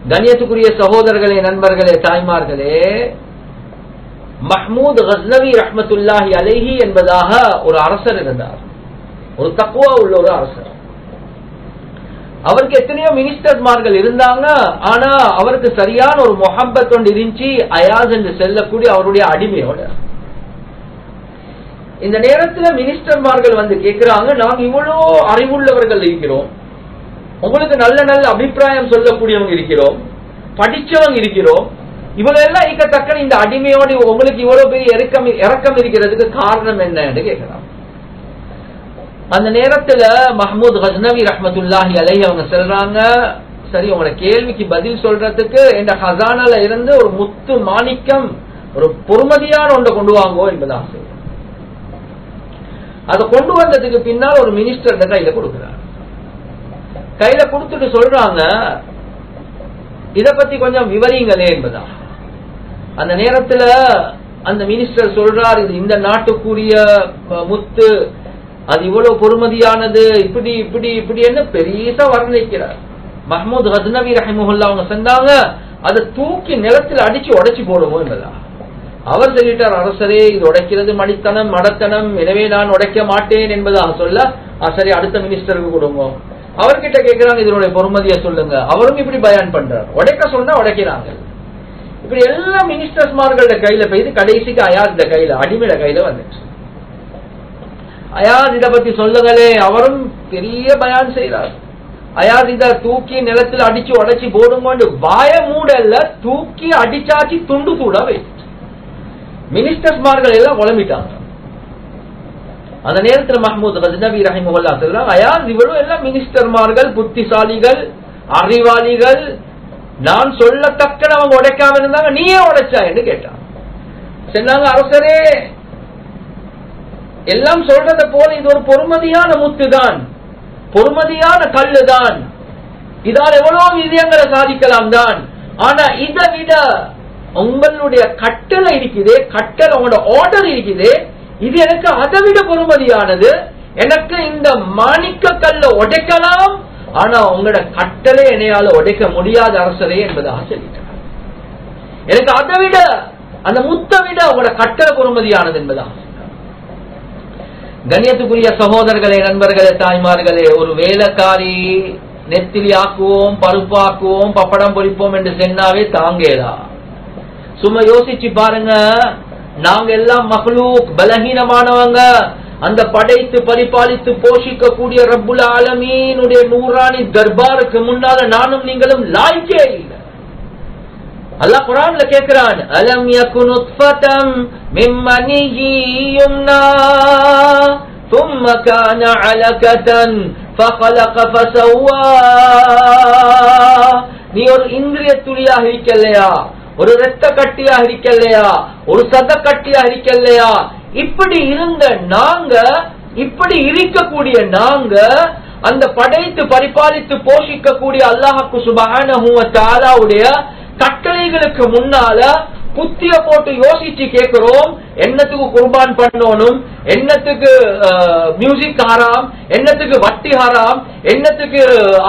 கண்ணியத்துக்குரிய சகோதரர்களே நண்பர்களே தாய்மார்களே மஹ்மூத் ஹஸ்னவி ரஹ்மத்துல்லாஹி அலைஹி என்பதாக ஒரு அரசர் இருந்தார். ஒரு தக்குவா உள்ள ஒரு அரசர். அவருக்கு எத்தனையோ மினிஸ்டர்மார்கள் இருந்தாங்க. ஆனா அவருக்கு சரியான ஒரு முகம்பத் ஒன்று இருந்துச்சு. அயாஸ் என்று செல்லக்கூடிய அவருடைய அடிமையோட. இந்த நேரத்துல மினிஸ்டர்மார்கள் வந்து கேட்கிறாங்க நாங்க இவ்வளோ அறிவுள்ளவர்கள் இருக்கிறோம். உங்களுக்கு நல்ல நல்ல அபிப்பிராயம் சொல்லக்கூடியவங்க இருக்கிறோம். படிச்சவங்க இருக்கிறோம். இவ்வளவு எல்லாம் இருக்கத்தக்க இந்த அடிமையோடு உங்களுக்கு இவ்வளவு பெரிய இறக்கம் இறக்கம் இருக்கிறதுக்கு காரணம் என்ன என்று கேட்கலாம் அந்த நேரத்துல மஹமூத் ஹஸ்னவி ரஹமத்துல்லாஹி அலை அவங்க செல்றாங்க. சரி உங்களோட கேள்விக்கு பதில் சொல்றதுக்கு இந்த ஹசானால இருந்து ஒரு முத்து மாணிக்கம் ஒரு பொறுமதியான ஒன்றை கொண்டு வாங்கோ என்பதாக சொல்றேன் அதை கொண்டு வந்ததுக்கு பின்னால் ஒரு மினிஸ்டர் கையில கொடுக்கிறார். கையில கொடுத்துட்டு சொல்றாங்க இத பத்தி கொஞ்சம் விவரிங்களே என்பதா? அந்த நேரத்துல அந்த மினிஸ்டர் சொல்றார் இது இந்த நாட்டுக்குரிய முத்து அது இவ்வளவு பொறுமதியானது இப்படி இப்படி இப்படி என்ன பெரியசா வர்ணிக்கிறார். மஹமூத் ஹஸ்னவி ரஹிமுல்லா அவங்க சொன்னாங்க அதை தூக்கி நிலத்தில் அடிச்சு உடைச்சு போடுவோம் என்பதா. அவர் சொல்லிட்டார் அரசரே இது உடைக்கிறது மடித்தனம் மடத்தனம் எனவே நான் உடைக்க மாட்டேன் என்பதாக சொல்ல சரி அடுத்த மினிஸ்டருக்கு கொடுங்க. அவர்கிட்ட கேட்கிறாங்க இதனுடைய பொறுமதியை சொல்லுங்க. அவரும் இப்படி பயான் பண்றார். உடைக்க சொன்னா உடைக்கிறாங்க. இப்படி எல்லா மினிஸ்டர்ஸ்மார்களோட கையில போயிது கடைசிக்கு அயாஸ் கையில அடிமையில கையில வந்துச்சு. அயாஸ் இதை பத்தி சொல்லுங்களே. அவரும் பெரிய பயான் செய்யறார் அயாஸ் இதை தூக்கி நிலத்துல அடிச்சு உடைச்சு போடுங்கொண்டு வாய மூடல்ல தூக்கி அடிச்சாச்சு துண்டு கூட வைத்து. மினிஸ்டர்ஸ்மார்கள் எல்லாம் உழம்பிட்டாங்க அந்த நேரத்தில் மஹமூத் ரஜ்னவி ரஹிமுல்லா சொல்றாங்க அயாஸ் இவரும் எல்லாம் மினிஸ்டர்மார்கள் புத்திசாலிகள் அறிவாளிகள். நான் சொல்லத்தக்கன அவங்க உடைக்காம இருந்தாங்க நீயே உடைச்சா என்று கேட்டான் சொன்னாங்க அரசரே எல்லாம் சொல்றத போல இது ஒரு பொறுமதியான முத்து தான் பொறுமதியான கல்லு தான் இதால் எவ்வளவு விஜயங்களை சாதிக்கலாம் தான். ஆனா இதை விட உங்களுடைய கட்டளை இருக்குது கட்டளை உங்களோட ஆர்டர் இருக்குது. இது எனக்கு அதை விட பொறுமதியானது. எனக்கு இந்த மாணிக்க கல்ல உடைக்கலாம். ஆனா உங்களோட கட்டளை என்னையால உடைக்க முடியாத அரசரே என்பதாக சொல்லிட்டார் எனக்கு அதை விட அந்த முத்தை விட உங்களோட கட்டளை பொறுமதியானது என்பதாக கண்ணியத்துக்குரிய சகோதரர்களே நண்பர்களே தாய்மார்களே ஒரு வேலைக்காரி நெத்திலி ஆக்குவோம் பருப்பாக்குவோம் பப்படம் பொறிப்போம் என்று சென்னாவே தாங்கேதா சும்மா யோசிச்சு பாருங்க நாங்க எல்லாம் மகளூக் பலகீனமானவங்க. அந்த படைத்து பரிபாலித்து போஷிக்க கூடிய ரப்புல் ஆலமீனுடைய நூறாணி தர்பாருக்கு முன்னால நானும் நீங்களும் லாய்க்கே இல்லை. அல்லாஹ் குரான்ல கேக்குறான் அலம் யகுன் நுத்ஃபதம் மின் மனியி யும்னா ثم كان علقة فخلق فسوى நீ ஒரு இந்திரிய துளியாக இருக்கலையா ஒரு இரத்த கட்டியாக இருக்கலையா ஒரு சத கட்டியாக இருக்கலையா இப்படி இருந்த நாங்க இப்படி இருக்கக்கூடிய நாங்க அந்த படைத்து பரிபாலித்து போஷிக்கக்கூடிய அல்லாஹ்க்கு சுபஹானஹு வ தஆலாவுடைய கட்டளைகளுக்கு முன்னால புத்திய போட்டு யோசிச்சு கேட்கிறோம் என்னத்துக்கு குர்பான் பண்ணணும்? என்னத்துக்கு மியூசிக் ஹராம்? என்னத்துக்கு வட்டி ஹராம்? என்னத்துக்கு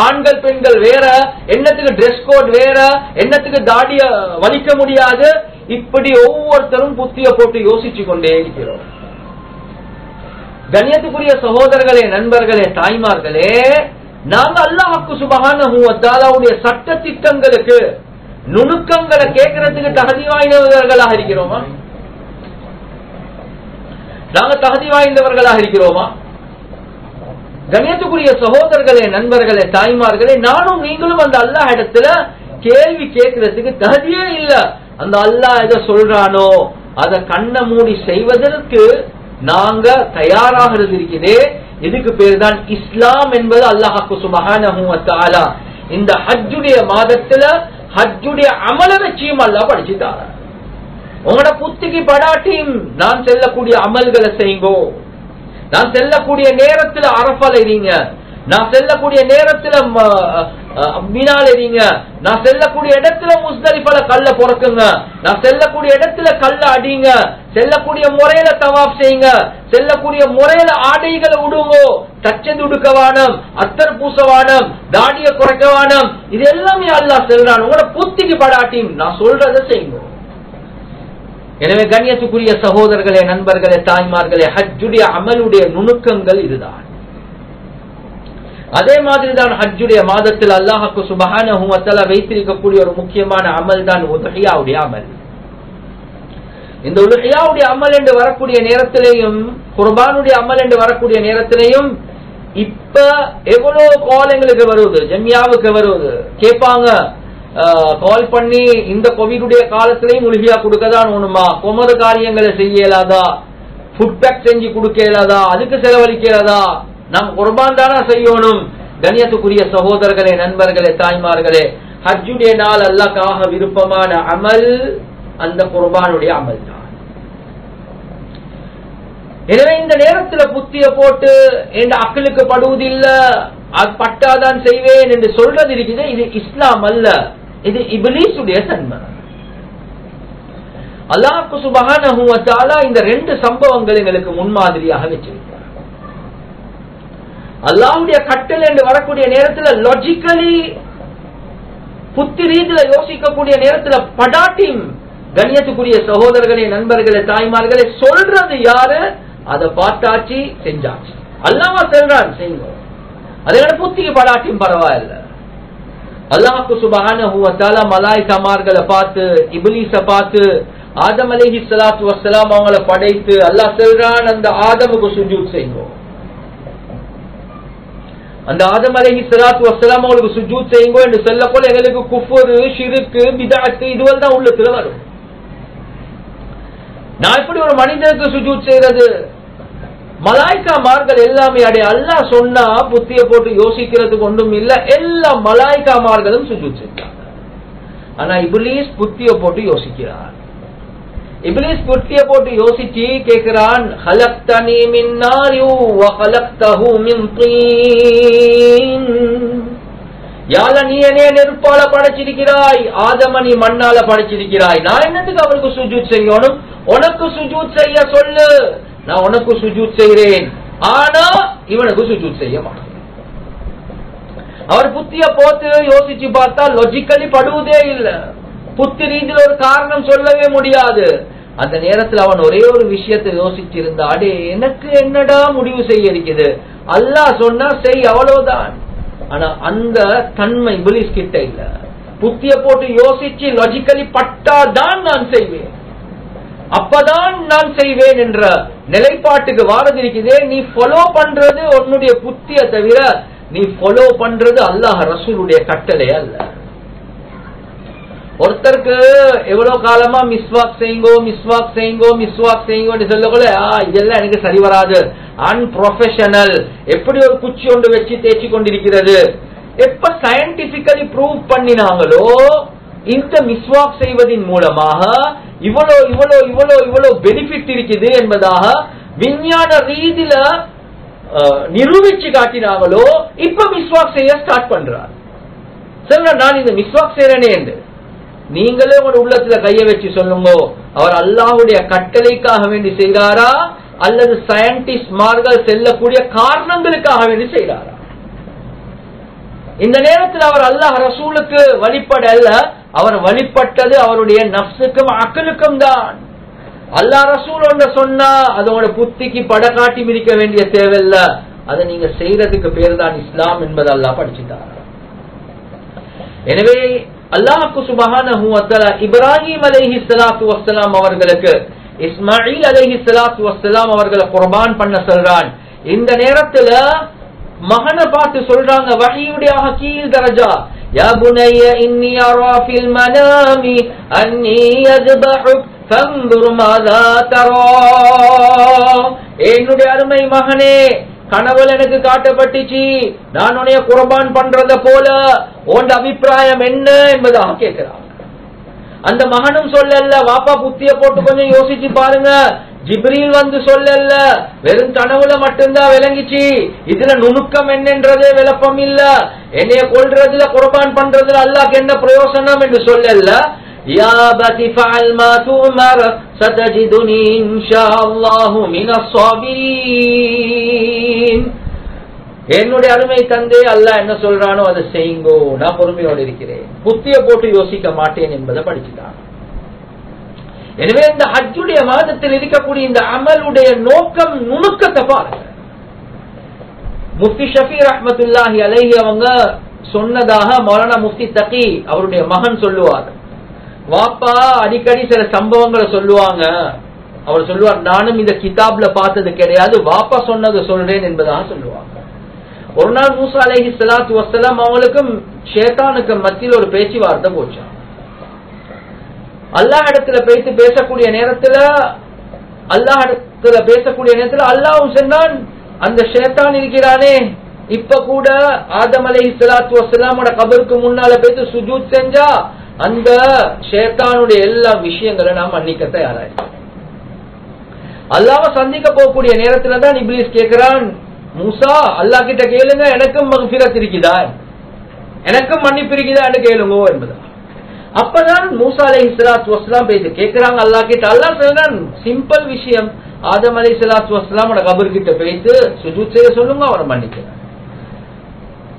ஆண்கள் பெண்கள் வேற? என்னத்துக்கு ட்ரெஸ் கோட் வேற? என்னத்துக்கு தாடிய வலிக்க முடியாது? இப்படி ஒவ்வொருத்தரும் புத்திய போட்டு யோசிச்சு கொண்டே இருக்கிறோம். கண்ணியத்துக்குரிய சகோதரர்களே நண்பர்களே தாய்மார்களே நாங்க அல்லாஹ் சுபகான சட்ட திட்டங்களுக்கு நுணுக்கங்களை கேட்கறதுக்கு தகுதி வாய்ந்தவர்களாக இருக்கிறோமா? நாங்க தகுதி வாய்ந்தவர்களாக இருக்கிறோமா? கண்ணியத்துக்குரிய சகோதரர்களே நண்பர்களே தாய்மார்களே நானும் நீங்களும் அந்த அல்லாஹ் இடத்துல கேள்வி கேட்கறதுக்கு தகுதியே இல்ல. அந்த அல்லாஹ் எதை சொல்றானோ அதை கண்ண மூடி செய்வதற்கு நாங்க தயாராகிறது இருக்குதே இதுக்கு பேர் தான் இஸ்லாம் என்பது அல்லாஹாக்கு சுபஹானஹு இந்த ஹஜ்ஜுடைய மாதத்துல ஹஜ்ஜுடைய அமல வச்சியும் அல்லாஹ் படிச்சுட்டார உங்களோட புத்திக்கு படாட்டியும் நான் செல்லக்கூடிய அமல்களை செய்யுங்கோ. நான் செல்லக்கூடிய நேரத்தில் அரஃபால இருங்க நான் செல்லக்கூடிய நேரத்துல மினால நான் செல்லக்கூடிய இடத்துல முஸ்தலிஃபால கல்ல பொறக்குங்க. நான் செல்லக்கூடிய இடத்துல கல்ல அடிங்க. செல்லக்கூடிய முறையில தவாப் செய்யுங்க. செல்லக்கூடிய முறையில ஆடைகளை விடுங்கோ தச்சது உடுக்கவானம் அத்தர் பூசவானம் தாடிய குறைக்கவானம் இது எல்லாமே அல்லா செல்றான். உங்களோட புத்திக்கு படாட்டியும் நான் சொல்றதை செய்யுங்க. எனவே கண்ணியத்துக்குரிய சகோதரர்களே நண்பர்களே தாய்மார்களே ஹஜ்ஜுடைய அமலுடைய நுணுக்கங்கள் இதுதான். அதே மாதிரி தான் ஹஜ்ஜுடைய மாதத்தில் அல்லாஹுக்கு சுபகான வைத்திருக்கக்கூடிய ஒரு முக்கியமான அமல் தான் உதகையாவுடைய அமல். இந்த உலகையாவுடைய அமல் என்று வரக்கூடிய நேரத்திலேயும் குர்பானுடைய அமல் என்று வரக்கூடிய நேரத்திலேயும் இப்ப எவ்வளவு கால் எங்களுக்கு வருவது ஜம்யாவுக்கு வருவது? கேட்பாங்க கால் பண்ணி இந்த கோவிடுடைய காலத்திலையும் உலகியா கொடுக்கதான் ஒண்ணுமா குமர காரியங்களை செய்யலாதா? ஃபுட் பேக் செஞ்சு கொடுக்கலாதா? அதுக்கு செலவழிக்கலாதா? நாம் குர்பான் தானா செய்யணும். கண்ணியத்துக்குரிய சகோதரர்களே நண்பர்களே தாய்மார்களே ஹஜ்ஜுடைய நாள் அல்லாக்காக விருப்பமான அமல் அந்த குர்பானுடைய அமல் தான். எனவே இந்த நேரத்துல புத்திய போட்டு என் அக்களுக்கு படுவதில்ல அது பட்டாதான் செய்வேன் என்று சொல்றது இருக்குது. இது இஸ்லாம் அல்ல. இது இபிலீசுடைய தன்மை. அல்லாஹ்க்கு சுபகான இந்த ரெண்டு சம்பவங்கள் எங்களுக்கு முன்மாதிரியாக வச்சிருக்கு அல்லாவுடைய கட்டல் என்று வரக்கூடிய நேரத்துல லாஜிக்கலி புத்தி ரீதியில யோசிக்கக்கூடிய நேரத்துல படாட்டி கண்ணியத்துக்குரிய சகோதரர்களே நண்பர்களே தாய்மார்களே சொல்றது யாரு? அதை பார்த்தாச்சு செஞ்சாச்சு. அல்லாம செல்றான் செய்யுங்க. அதே புத்திக்கு படாட்டியும் பரவாயில்ல. அல்லாஹ்க்கு சுபகான வ தஆலா மலாயிகமார்களை பார்த்து இப்லீஸ பார்த்து ஆதம் அலிஹி சலாத்து வசலாம் அவங்கள படைத்து அல்லாஹ் செல்றான் அந்த ஆதமுக்கு சுஜூத் செய்வோம் அந்த ஆதம் அலஹி சலாத்து வசலாம் அவங்களுக்கு சுஜூத் செய்யுங்க என்று சொல்லப்போல எங்களுக்கு குஃபுரு ஷிருக்கு பிதஅத் இதுவெல்லாம் தான் உள்ளத்துல வரும். நான் எப்படி ஒரு மனிதனுக்கு சுஜூத் செய்யறது மலாய்க்காமார்கள் எல்லாமே அடைய அல்லாஹ் சொன்னா புத்திய போட்டு யோசிக்கிறதுக்கு ஒன்றும் இல்ல. எல்லா மலாய்க்காமார்களும் சுஜூத் செய்தாங்க ஆனா இபிலீஸ் புத்திய போட்டு யோசிக்கிறார். இப்ளீஸ் புட்டிய போட்டு யோசிச்சு கேக்குறான் ஹலக்தனி மின் நாரி வ ஹலக்தஹு மின் தீன். யால நீ என்னைய நெருப்பால படைச்சிருக்கிறாய் ஆதம நீ மண்ணால படைச்சிருக்கிறாய். நான் என்னத்துக்கு அவருக்கு சுஜூத் செய்யணும்? உனக்கு சுஜூத் செய்ய சொல்லு. நான் உனக்கு சுஜூத் செய்கிறேன். ஆனா இவனுக்கு சுஜூத் செய்ய மாட்டேன். அவர் புத்திய போத்து யோசிச்சு பார்த்தா லொஜிக்கலி படுவதே இல்ல. புத்தி ரீதியில் ஒரு காரணம் சொல்லவே முடியாது. அந்த நேரத்தில் அவன் ஒரே ஒரு விஷயத்தை யோசிச்சிருந்தா அடே எனக்கு என்னடா முடிவு செய்ய இருக்குது அல்லாஹ் சொன்னா செய் அவ்வளவுதான். ஆனா அந்த தன்மை இபிலிஸ் கிட்ட இல்ல. புத்திய போட்டு யோசிச்சு லாஜிக்கலி பட்டாதான் நான் செய்வேன். அப்பதான் நான் செய்வேன் என்ற நிலைப்பாட்டுக்கு வாரது இருக்குதே. நீ ஃபாலோ பண்றது உன்னுடைய புத்திய தவிர நீ ஃபாலோ பண்றது அல்லாஹ் ரசூலுடைய கட்டளை அல்ல. ஒருத்தருக்கு எவ்வளவு காலமா மிஸ்வாக் செய்யுங்கோ மிஸ்வாக் செய்யுங்கோ மிஸ்வாக் செய்யுங்கோன்னு சொல்லக்குள்ள ஆ இதெல்லாம் எனக்கு சரி வராது. அன்ப்ரொஃபஷனல் எப்படி ஒரு குச்சி ஒன்று வச்சு தேய்ச்சி கொண்டிருக்கிறது? எப்ப சயின்டிபிக்கலி ப்ரூவ் பண்ணினாங்களோ இந்த மிஸ்வாக் செய்வதன் மூலமாக இவ்வளோ இவ்வளோ இவ்வளோ இவ்வளோ பெனிஃபிட் இருக்குது என்பதாக விஞ்ஞான ரீதியில நிரூபிச்சு காட்டினாங்களோ இப்ப மிஸ்வாக் செய்ய ஸ்டார்ட் பண்றார். சொல்ல நான் இந்த மிஸ்வாக் செய்யறேனே என்று. நீங்களே உங்க உள்ளத்துல கைய வச்சு சொல்லுங்க. அவர் அல்லாஹ்வுடைய கட்டளைக்காக வேண்டி செய்கிறாரா அல்லது சயின்டிஸ்ட் மார்கள் செல்லக்கூடிய காரணங்களுக்காக வேண்டி செய்கிறாரா இந்த நேரத்தில் அவர் அல்லாஹ் ரசூலுக்கு வழிபடல்ல அவர் வழிபட்டது அவருடைய நப்சுக்கும் அக்கலுக்கும் தான். அல்லாஹ் ரசூல் ஒன்று சொன்னா அதோட புத்திக்கு பட காட்டி மிதிக்க வேண்டிய தேவையில்ல. அதை நீங்க செய்யறதுக்கு பேர் தான் இஸ்லாம் என்பது அல்லாஹ் படிச்சுட்டார்? எனவே அல்லாஹு சுபஹான இப்ராஹிம் அலைஹி சலாத்து வசலாம் அவர்களுக்கு இஸ்மாயில் அலைஹி சலாத்து வசலாம் அவர்களை குர்பான் பண்ண சொல்றான். இந்த நேரத்துல மகனை பார்த்து சொல்றாங்க வகையுடைய கீழ் தரஜா. يا بني إني أرى في المنام أني يذبحك فانظر ماذا ترى என்னுடைய அருமை மகனே கனவுல எனக்கு காட்டப்பட்டுச்சு. நான் உன்னைய குரபான் பண்றத போல உன் அபிப்பிராயம் என்ன என்பதாக கேட்கிறான். அந்த மகனும் சொல்லல வாப்பா புத்திய போட்டு கொஞ்சம் யோசிச்சு பாருங்க. ஜிப்ரீல் வந்து சொல்லல வெறும் கனவுல மட்டும்தான் விளங்கிச்சு. இதுல நுணுக்கம் என்னன்றதே விளப்பம் இல்ல. என்னைய கொல்றதுல குரபான் பண்றதுல அல்லாக்கு என்ன பிரயோசனம் என்று சொல்லல. يا أبت فعل ما تؤمر ستجدني إن شاء الله من الصابرين என்னுடைய அருமை தந்தே அல்லாஹ் என்ன சொல்றானோ அதை செய்யுங்கோ நான் பொறுமையோடு இருக்கிறேன் புத்திய போட்டு யோசிக்க மாட்டேன் என்பதை படிச்சுட்டான் எனவே இந்த ஹஜ்ஜுடைய மாதத்தில் இருக்கக்கூடிய இந்த அமலுடைய நோக்கம் நுணுக்கத்தை பாருங்க முஃப்தி ஷஃபி ரஹ்மத்துல்லாஹி அலைஹி அவங்க சொன்னதாக மௌலானா முஃப்தி தகி அவருடைய மகன் சொல்லுவார் வாப்பா அடிக்கடி சில சம்பவங்களை சொல்லுவாங்க. அவர் சொல்லுவார் நானும் இந்த கிதாப்ல பார்த்தது கிடையாது. வாப்பா சொன்னதை சொல்றேன் என்பதாக சொல்லுவாங்க. ஒரு நாள் மூசா அலஹி சலாத்து வசலாம் அவங்களுக்கும் ஷேத்தானுக்கு மத்தியில் ஒரு பேச்சுவார்த்தை போச்சான் அல்லாஹ் இடத்துல பேசி பேசக்கூடிய நேரத்துல அல்லாஹ் இடத்துல பேசக்கூடிய நேரத்துல அல்லாவும் சொன்னான் அந்த ஷேத்தான் இருக்கிறானே. இப்ப கூட ஆதம் அலை சலாத்து வசலாமோட கபருக்கு முன்னால பேசி சுஜூத் செஞ்சா அந்த ஷேத்தானுடைய எல்லா விஷயங்களை நாம் மன்னிக்க தயாராயிருக்கோம் அல்லாம சந்திக்க போகக்கூடிய நேரத்துல தான் இப்ளீஸ் கேட்கிறான் மூசா அல்லாஹ் கிட்ட கேளுங்க எனக்கும் மகஃபிரத் இருக்குதா? எனக்கும் மன்னிப்பு இருக்குதான்னு கேளுங்கோ என்பதா அப்பதான் மூசா அலை சிலாத் வஸ்லாம் பேசி கேட்கிறாங்க அல்லாஹ் கிட்ட அல்லாஹ் சொல்றான் சிம்பிள் விஷயம். ஆதம் அலை சலாத்து வஸ்லாம் கபர் கிட்ட பேசி சுஜூத் செய்ய சொல்லுங்க அவரை மன்னிக்கிறான்.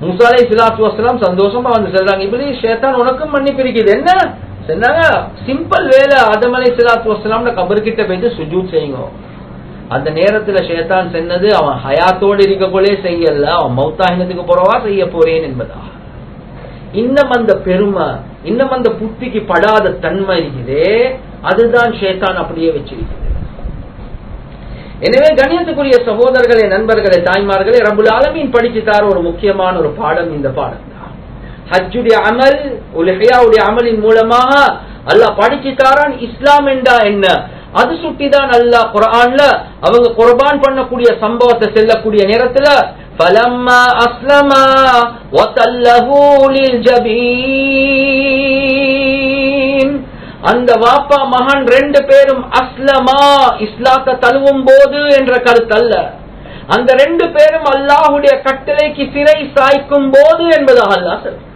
மூசா அலை சலாத்து சந்தோஷமா வந்து செல்றாங்க. இப்படி ஷேத்தான் உனக்கும் மன்னிப்பு இருக்குது என்ன? சொன்னாங்க சிம்பிள் வேலை ஆதம் அலை சலாத்து வஸ்லாமோட கிட்ட போயிட்டு சுஜூத் செய்யுங்க. அந்த நேரத்துல ஷேத்தான் சென்னது அவன் ஹயாத்தோடு இருக்கக்குள்ளே செய்யல. அவன் மௌத்தாகினத்துக்கு போறவா செய்ய போறேன் என்பதா இன்னும் அந்த பெருமை இன்னும் அந்த புத்திக்கு படாத தன்மை இருக்குதே. அதுதான் ஷேத்தான் அப்படியே வச்சிருக்குது. எனவே கணியத்துக்குரிய சகோதரர்களே நண்பர்களே தாய்மார்களே ரபுல் ஆலமீன் படிச்சுட்டார் ஒரு முக்கியமான ஒரு பாடம் இந்த பாடம் தான் ஹஜ்ஜுடைய அமல் உலகையாவுடைய அமலின் மூலமாக அல்லாஹ் படிச்சுட்டாரான் இஸ்லாம் என்றா என்ன? அது சுட்டிதான் அல்லாஹ் குரான்ல அவங்க குர்பான் பண்ணக்கூடிய சம்பவத்தை செல்லக்கூடிய நேரத்துல பலம்மா அஸ்லமா ஒத்தல்லஹூலில் ஜபீ அந்த வாப்பா மகன் ரெண்டு பேரும் அஸ்லமா இஸ்லாத்தை தழுவும் போது என்ற கருத்தல்ல. அந்த ரெண்டு பேரும் அல்லாஹுடைய கட்டளைக்கு சிறை சாய்க்கும் போது என்பதாக அல்லா சொல்ற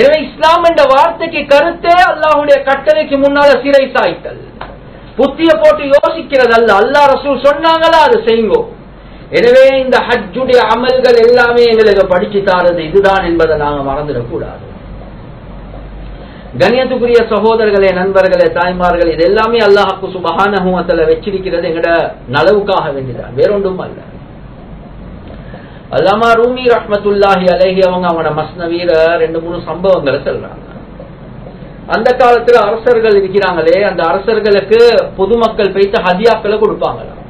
எனவே இஸ்லாம் என்ற வார்த்தைக்கு கருத்தே அல்லாஹுடைய கட்டளைக்கு முன்னால சிறை சாய்த்தல். புத்திய போட்டு யோசிக்கிறது அல்ல. அல்லாஹ் ரசூல் சொன்னாங்களா அது செய்யுங்கோ. எனவே இந்த ஹஜ்ஜுடைய அமல்கள் எல்லாமே எங்களுக்கு படிச்சு தாரது. இதுதான் என்பதை நாங்க மறந்துடக்கூடாது. கண்ணியத்துக்குரிய சகோதரர்களே நண்பர்களே தாய்மார்கள் இது எல்லாமே அல்லாஹாக்கு சுபஹானஹுவத்துல வச்சிருக்கிறது எங்கட நலவுக்காக வேண்டிதான் வேறொன்றும் அல்ல. அல்லாமா ரூமி ரஹ்மத்துல்லாஹி அலேஹி அவங்க அவங்களோட மஸ்னவீர ரெண்டு மூணு சம்பவங்களை சொல்றாங்க. அந்த காலத்துல அரசர்கள் இருக்கிறாங்களே அந்த அரசர்களுக்கு பொதுமக்கள் போயிட்டு ஹதியாக்களை கொடுப்பாங்களாம்.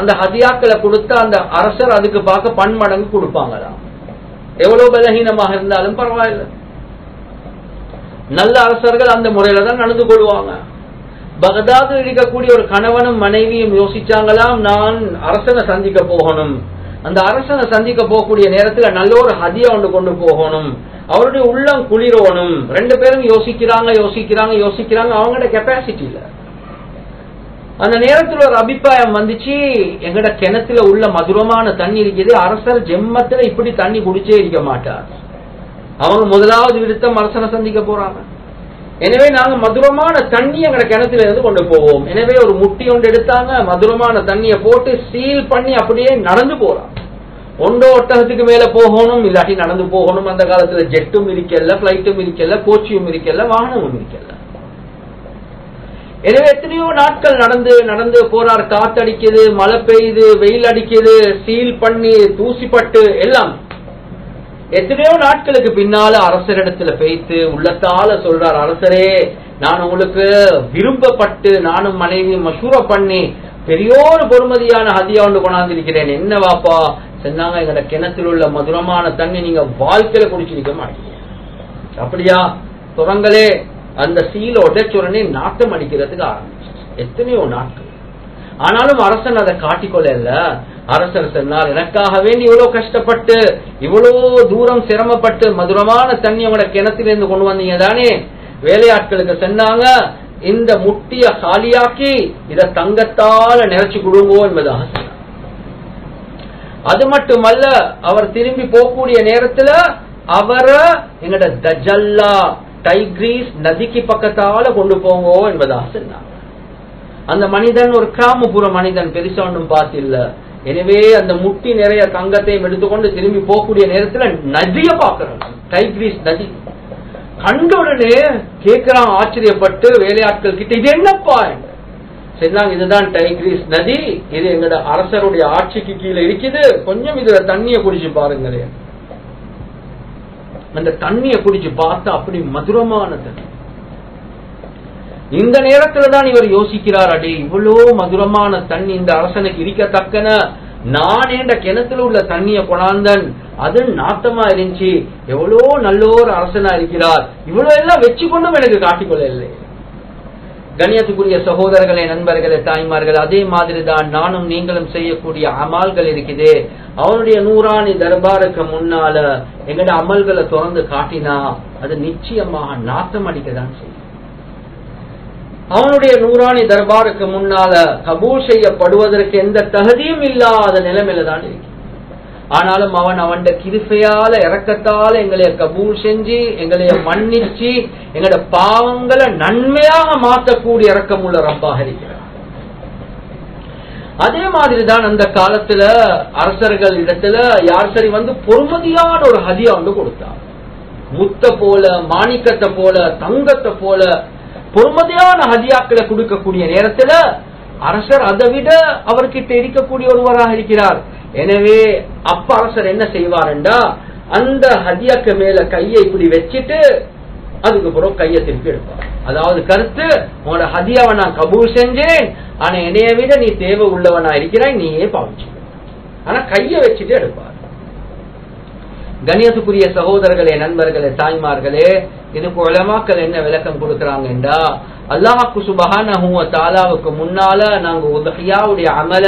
அந்த ஹதியாக்களை கொடுத்த அந்த அரசர் அதுக்கு பார்க்க பன்மடங்கு கொடுப்பாங்களாம். எவ்வளவு பலகீனமாக இருந்தாலும் பரவாயில்லை. நல்ல அரசர்கள் அந்த முறையில தான் நடந்து கொள்வாங்க. பகதாது இருக்கக்கூடிய ஒரு கணவனும் மனைவியும் யோசிச்சாங்களாம் நான் அரசனை சந்திக்க போகணும். அந்த அரசனை சந்திக்க போகக்கூடிய நேரத்துல நல்ல ஒரு ஹதியா ஒன்று கொண்டு போகணும். அவருடைய உள்ளம் குளிரோணும். ரெண்டு பேரும் யோசிக்கிறாங்க யோசிக்கிறாங்க யோசிக்கிறாங்க. அவங்களோட கெப்பாசிட்டி இல்ல. அந்த நேரத்துல ஒரு அபிப்பிராயம் வந்துச்சு. எங்கட கிணத்துல உள்ள மதுரமான தண்ணி இருக்குது. அரசர் ஜெம்மத்துல இப்படி தண்ணி குடிச்சே இருக்க மாட்டார். அவங்க முதலாவது விடுத்தம் அரசனை சந்திக்க போறாங்க. எனவே நாங்க மதுரமான தண்ணி எங்க கிணத்துல இருந்து கொண்டு போவோம். எனவே ஒரு முட்டி ஒன்று எடுத்தாங்க மதுரமான தண்ணியை போட்டு சீல் பண்ணி அப்படியே நடந்து போறாங்க ஒன்றோ ஒட்டகத்துக்கு மேல போகணும் இல்லாட்டி நடந்து போகணும். அந்த காலத்துல ஜெட்டும் இருக்கல பிளைட்டும் இருக்கல கோச்சியும் இருக்கல வாகனமும் இருக்கல. எனவே எத்தனையோ நாட்கள் நடந்து நடந்து போறார். காத்தடிக்குது மழை பெய்யுது வெயில் அடிக்குது சீல் பண்ணி தூசிப்பட்டு எல்லாம். எத்தனையோ நாட்களுக்கு பின்னால அரசரிடத்துல பேய்த்து உள்ளத்தால சொல்றார் அரசரே நான் உங்களுக்கு விரும்பப்பட்டு நானும் மனைவி மசூர பண்ணி பெரியோரு பொறுமதியான ஹதியா ஒன்று கொண்டாந்திருக்கிறேன். என்ன வாப்பா? சொன்னாங்க எங்கட கிணத்தில் உள்ள மதுரமான தண்ணி நீங்க வாழ்க்கையில குடிச்சிருக்க மாட்டீங்க. அப்படியா? துறங்களே அந்த சீல உடச்சுடனே நாட்டம் அடிக்கிறதுக்கு ஆரம்பிச்சு எத்தனையோ நாட்கள். ஆனாலும் அரசன் அதை காட்டிக்கொள்ள அரசர் சொன்னார் எனக்காக வேண்டி இவ்வளவு கஷ்டப்பட்டு இவ்வளவு தூரம் சிரமப்பட்டு மதுரமான தண்ணி அவங்களோட கிணத்திலிருந்து கொண்டு வந்தீங்க தானே? வேலையாட்களுக்கு சொன்னாங்க இந்த முட்டிய காலியாக்கி இத தங்கத்தால நிறைச்சு கொடுங்கோ என்பதாக அது மட்டுமல்ல அவர் திரும்பி போகக்கூடிய நேரத்துல அவரை எங்கட தஜல்லா டைக்ரீஸ் நதிக்கு பக்கத்தால கொண்டு போங்கோ என்பதாக சொன்னார் அந்த மனிதன் ஒரு கிராமப்புற மனிதன் பெருசா ஒன்றும் பார்த்தில்ல எனவே அந்த முட்டி நிறைய தங்கத்தையும் எடுத்துக்கொண்டு திரும்பி போகக்கூடிய நேரத்துல நதிய பாக்குறான் டைக்ரீஸ் நதி. கண்ட உடனே கேட்கிறான் ஆச்சரியப்பட்டு வேலையாட்கள் கிட்ட இது என்னப்பா சரிதாங்க இதுதான் டைக்ரீஸ் நதி. இது எங்கட அரசருடைய ஆட்சிக்கு கீழே இருக்குது. கொஞ்சம் இதுல தண்ணிய குடிச்சு பாருங்களேன். அந்த தண்ணிய குடிச்சு பார்த்தா அப்படி மதுரமான தண்ணி. இந்த நேரத்துல தான் இவர் யோசிக்கிறார் அடே இவ்வளோ மதுரமான தண்ணி இந்த அரசனுக்கு இருக்கத்தக்கன. நான் என்ற கிணத்துல உள்ள தண்ணிய கொண்டாந்தன் அது நாத்தமா இருந்துச்சு. எவ்வளோ நல்ல ஒரு அரசனா இருக்கிறார். இவ்வளவு எல்லாம் வச்சு கொண்டும் எனக்கு காட்டிக்கொள்ள இல்லை கண்ணியத்துக்குரிய சகோதரர்களே நண்பர்களே தாய்மார்கள் அதே மாதிரி தான் நானும் நீங்களும் செய்யக்கூடிய அமால்கள் இருக்குது. அவனுடைய நூறாணி தர்பாருக்கு முன்னால எங்கட அமல்களை திறந்து காட்டினா அது நிச்சயமாக நாத்தம் அடிக்க தான் செய்யும். அவனுடைய நூறாணி தர்பாருக்கு முன்னால கபூல் செய்யப்படுவதற்கு எந்த தகுதியும் இல்லாத நிலைமையில தான் இருக்கு ஆனாலும் அவன் அவன் கிருசையால இறக்கத்தால எங்களைய கபூல் செஞ்சு எங்களைய மன்னிச்சு எங்களோட பாவங்களை நன்மையாக மாற்றக்கூடிய இறக்கம் உள்ள ரப்பாக அதே மாதிரிதான் அந்த காலத்துல அரசர்கள் இடத்துல யார் சரி வந்து பொறுமதியான ஒரு ஹதியா வந்து கொடுத்தார் முத்த போல மாணிக்கத்தை போல தங்கத்தை போல பொறுமதியான ஹதியாக்களை கொடுக்கக்கூடிய நேரத்தில் அரசர் அதை விட அவர்கிட்ட இருக்கக்கூடிய ஒருவராக இருக்கிறார். எனவே அப்ப அரசர் என்ன செய்வாருண்டா? அந்த ஹதியாக்கு மேல கையை இப்படி வச்சுட்டு அதுக்கப்புறம் கையை திருப்பி எடுப்பார். அதாவது கருத்து உன்னோட ஹதியாவை நான் கபூல் செஞ்சேன் ஆனா என்னைய விட நீ தேவை உள்ளவனா இருக்கிறாய் நீயே பாவிச்சு ஆனா கையை வச்சுட்டு எடுப்பார். கணியத்துக்குரிய சகோதரர்களே நண்பர்களே தாய்மார்களே இதுக்கு உலமாக்கள் என்ன விளக்கம் கொடுக்கறாங்கன்றா அல்லாஹாக்கு சுபஹான தாலாவுக்கு முன்னால நாங்க உதஹியாவுடைய அமல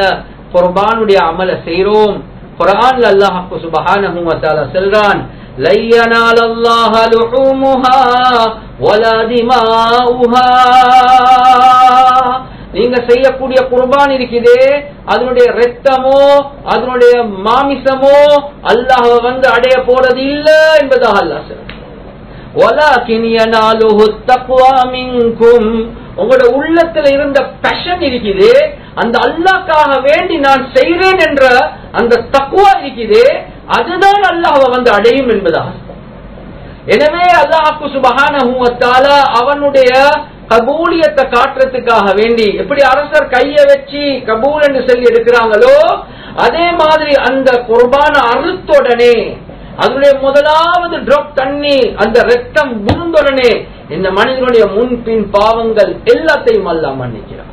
குர்பானுடைய அமல செய்யறோம் குர்ஆன்ல அல்லாஹாக்கு சுபஹான தாலா செல்றான் لينال الله لحومها ولا دماؤها நீங்க செய்யக்கூடிய குர்பான் இருக்குதே அதனுடைய ரத்தமோ அதனுடைய மாமிசமோ அல்லாஹ வந்து அடைய போறது இல்ல என்பதாக அல்லாஹ் உங்களோட உள்ளத்துல இருந்த பேஷன் இருக்குது அந்த அல்லாக்காக வேண்டி நான் செய்கிறேன் என்ற அந்த தக்குவா இருக்குது அதுதான் அல்லாஹ் வந்து அடையும் என்பதாக எனவே அல்லாஹு சுபகான அவனுடைய கபூலியத்தை காட்டுறதுக்காக வேண்டி எப்படி அரசர் கைய வச்சு கபூல் என்று சொல்லி எடுக்கிறாங்களோ அதே மாதிரி அந்த குர்பான அறுத்தோடனே அதனுடைய முதலாவது டிராப் தண்ணி அந்த ரத்தம் விழுந்தோடனே இந்த மனிதனுடைய முன்பின் பாவங்கள் எல்லாத்தையும் அல்லா மன்னிக்கிறான்.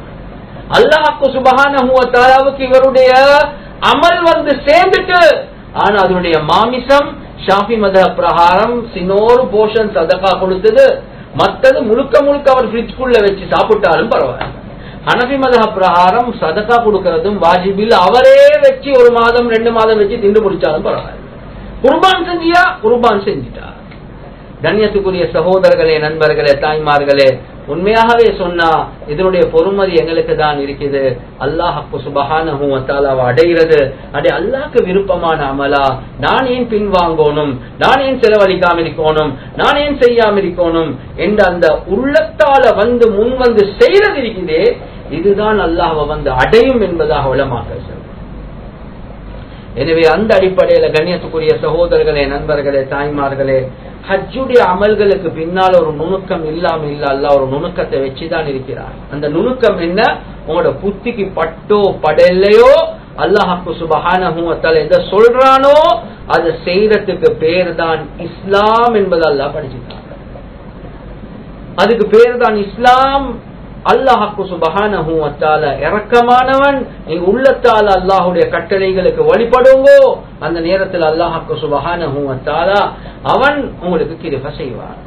அல்லாஹ்க்கு சுபஹானஹு வ தஆலாவுக்கு இவருடைய அமல் வந்து சேர்ந்துட்டு ஆனா அதனுடைய மாமிசம் ஷாஃபி மத பிரகாரம் சின்னோரு போஷன் சதக்கா கொடுத்தது. மத்தது முழுக்க முழுக்க அவர் ஃப்ரிட்ஜ்குள்ள வச்சு சாப்பிட்டாலும் பரவாயில்ல. ஹனபி மதக பிரகாரம் சதக்கா கொடுக்கறதும் வாஜிபில் அவரே வச்சு ஒரு மாதம் ரெண்டு மாதம் வச்சு திண்டு முடிச்சாலும் பரவாயில்ல. குர்பான் செஞ்சியா? குர்பான் செஞ்சிட்டா. கண்ணியத்துக்குரிய சகோதரர்களே நண்பர்களே தாய்மார்களே உண்மையாகவே சொன்னா இதனுடைய பொறுமதி எங்களுக்கு தான் இருக்குது அல்லாஹப்பு சுபஹானஹு அடைகிறது. அடே அல்லாக்கு விருப்பமான அமலா நான் ஏன் பின்வாங்கணும்? நான் ஏன் செலவழிக்காம இருக்கணும் நான் ஏன் செய்யாம இருக்கணும் என்ற அந்த உள்ளத்தால வந்து முன் வந்து செய்யறது இருக்குதே. இதுதான் அல்லாஹ வந்து அடையும் என்பதாக உளமாக சொல்றாங்க. எனவே அந்த அடிப்படையில கண்ணியத்துக்குரிய சகோதரர்களே நண்பர்களே தாய்மார்களே ஹஜ்ஜுடைய அமல்களுக்கு பின்னால் ஒரு நுணுக்கம் இல்லாம இல்ல அல்ல ஒரு நுணுக்கத்தை வச்சுதான் இருக்கிறார். அந்த நுணுக்கம் என்ன? உங்களோட புத்திக்கு பட்டோ படலையோ அல்லாஹாக்கு சுபஹானஹு வ தஆலா எதை சொல்றானோ அதை செய்யறதுக்கு பேர் தான் இஸ்லாம் என்பது அல்லாஹ் படிச்சுட்டாங்க அதுக்கு பேர் தான் இஸ்லாம் அல்லாஹாக்கு சுபஹானஹு இறக்கமானவன் தஆலா இரக்கமானவன். நீங்க உள்ளத்தால அல்லாஹ்வுடைய கட்டளைகளுக்கு வழிபடுங்கோ. அந்த நேரத்தில் அல்லாஹாக்கு சுபஹானஹு அவன் உங்களுக்கு கிருப செய்வான்.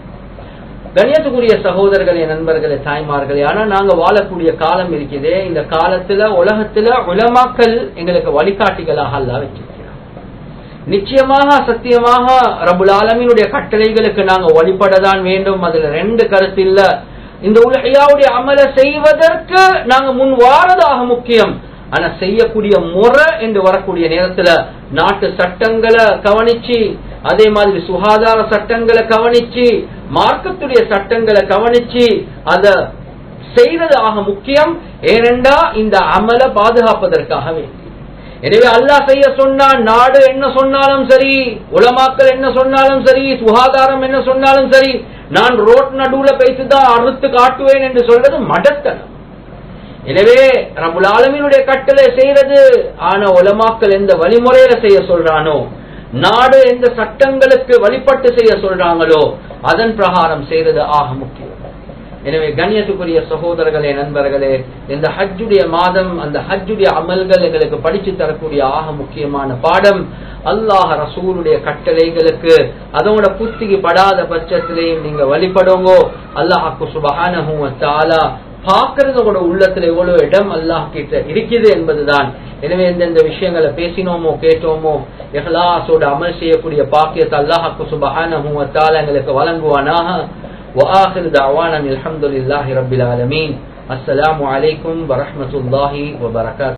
கணியத்துக்குரிய சகோதரர்களே நண்பர்களே தாய்மார்களே ஆனா நாங்க வாழக்கூடிய காலம் இருக்குது இந்த காலத்துல உலகத்துல உலமாக்கல் எங்களுக்கு வழிகாட்டிகளாக அல்லா வச்சிருக்கிறான். நிச்சயமாக சத்தியமாக ரபுல் ஆலமீனுடைய கட்டளைகளுக்கு நாங்க வழிபடதான் வேண்டும். அதுல ரெண்டு கருத்து இல்ல. இந்த உலகையாவுடைய அமல செய்வதற்கு நாங்க முன் வாரதாக முக்கியம். ஆனா செய்யக்கூடிய முறை என்று வரக்கூடிய நேரத்துல நாட்டு சட்டங்களை கவனிச்சு அதே மாதிரி சுகாதார சட்டங்களை கவனிச்சு மார்க்கத்துடைய சட்டங்களை கவனிச்சு அத செய்வதாக ஆக முக்கியம். ஏனென்றா இந்த அமல பாதுகாப்பதற்காக எனவே அல்லாஹ் செய்ய சொன்னா நாடு என்ன சொன்னாலும் சரி உலமாக்கள் என்ன சொன்னாலும் சரி சுகாதாரம் என்ன சொன்னாலும் சரி நான் ரோட் நடுவுல பேசிதான் அறுத்து காட்டுவேன் என்று சொல்றது மடத்தனம். எனவே ரபுல் ஆலமீனுடைய கட்டளை செய்யறது ஆனா உலமாக்கள் எந்த வழிமுறையில செய்ய சொல்றானோ நாடு எந்த சட்டங்களுக்கு வழிபட்டு செய்ய சொல்றாங்களோ அதன் பிரகாரம் செய்யறது ஆக முக்கியம். எனவே கண்ணியத்துக்குரிய சகோதரர்களே நண்பர்களே இந்த ஹஜ்ஜுடைய மாதம் அந்த ஹஜ்ஜுடைய அமல்கள் எங்களுக்கு படிச்சு தரக்கூடிய ஆக முக்கியமான பாடம். அல்லாஹ் ரசூலுடைய கட்டளைகளுக்கு அதோட புத்திக்கு படாத பட்சத்திலையும் நீங்க வழிபடுங்கோ. அல்லாஹாக்கு சுபஹானஹு தாலா தஆலா பார்க்கறது உங்களோட உள்ளத்துல எவ்வளவு இடம் அல்லாஹ் கிட்ட இருக்குது என்பதுதான். எனவே எந்தெந்த விஷயங்களை பேசினோமோ கேட்டோமோ எஹ்லாசோட அமல் செய்யக்கூடிய பாக்கியத்தை அல்லாஹாக்கு சுபஹானஹு தாலா எங்களுக்கு வழங்குவானாக. وآخر دعوانا الحمد لله رب العالمين السلام عليكم ورحمة الله وبركاته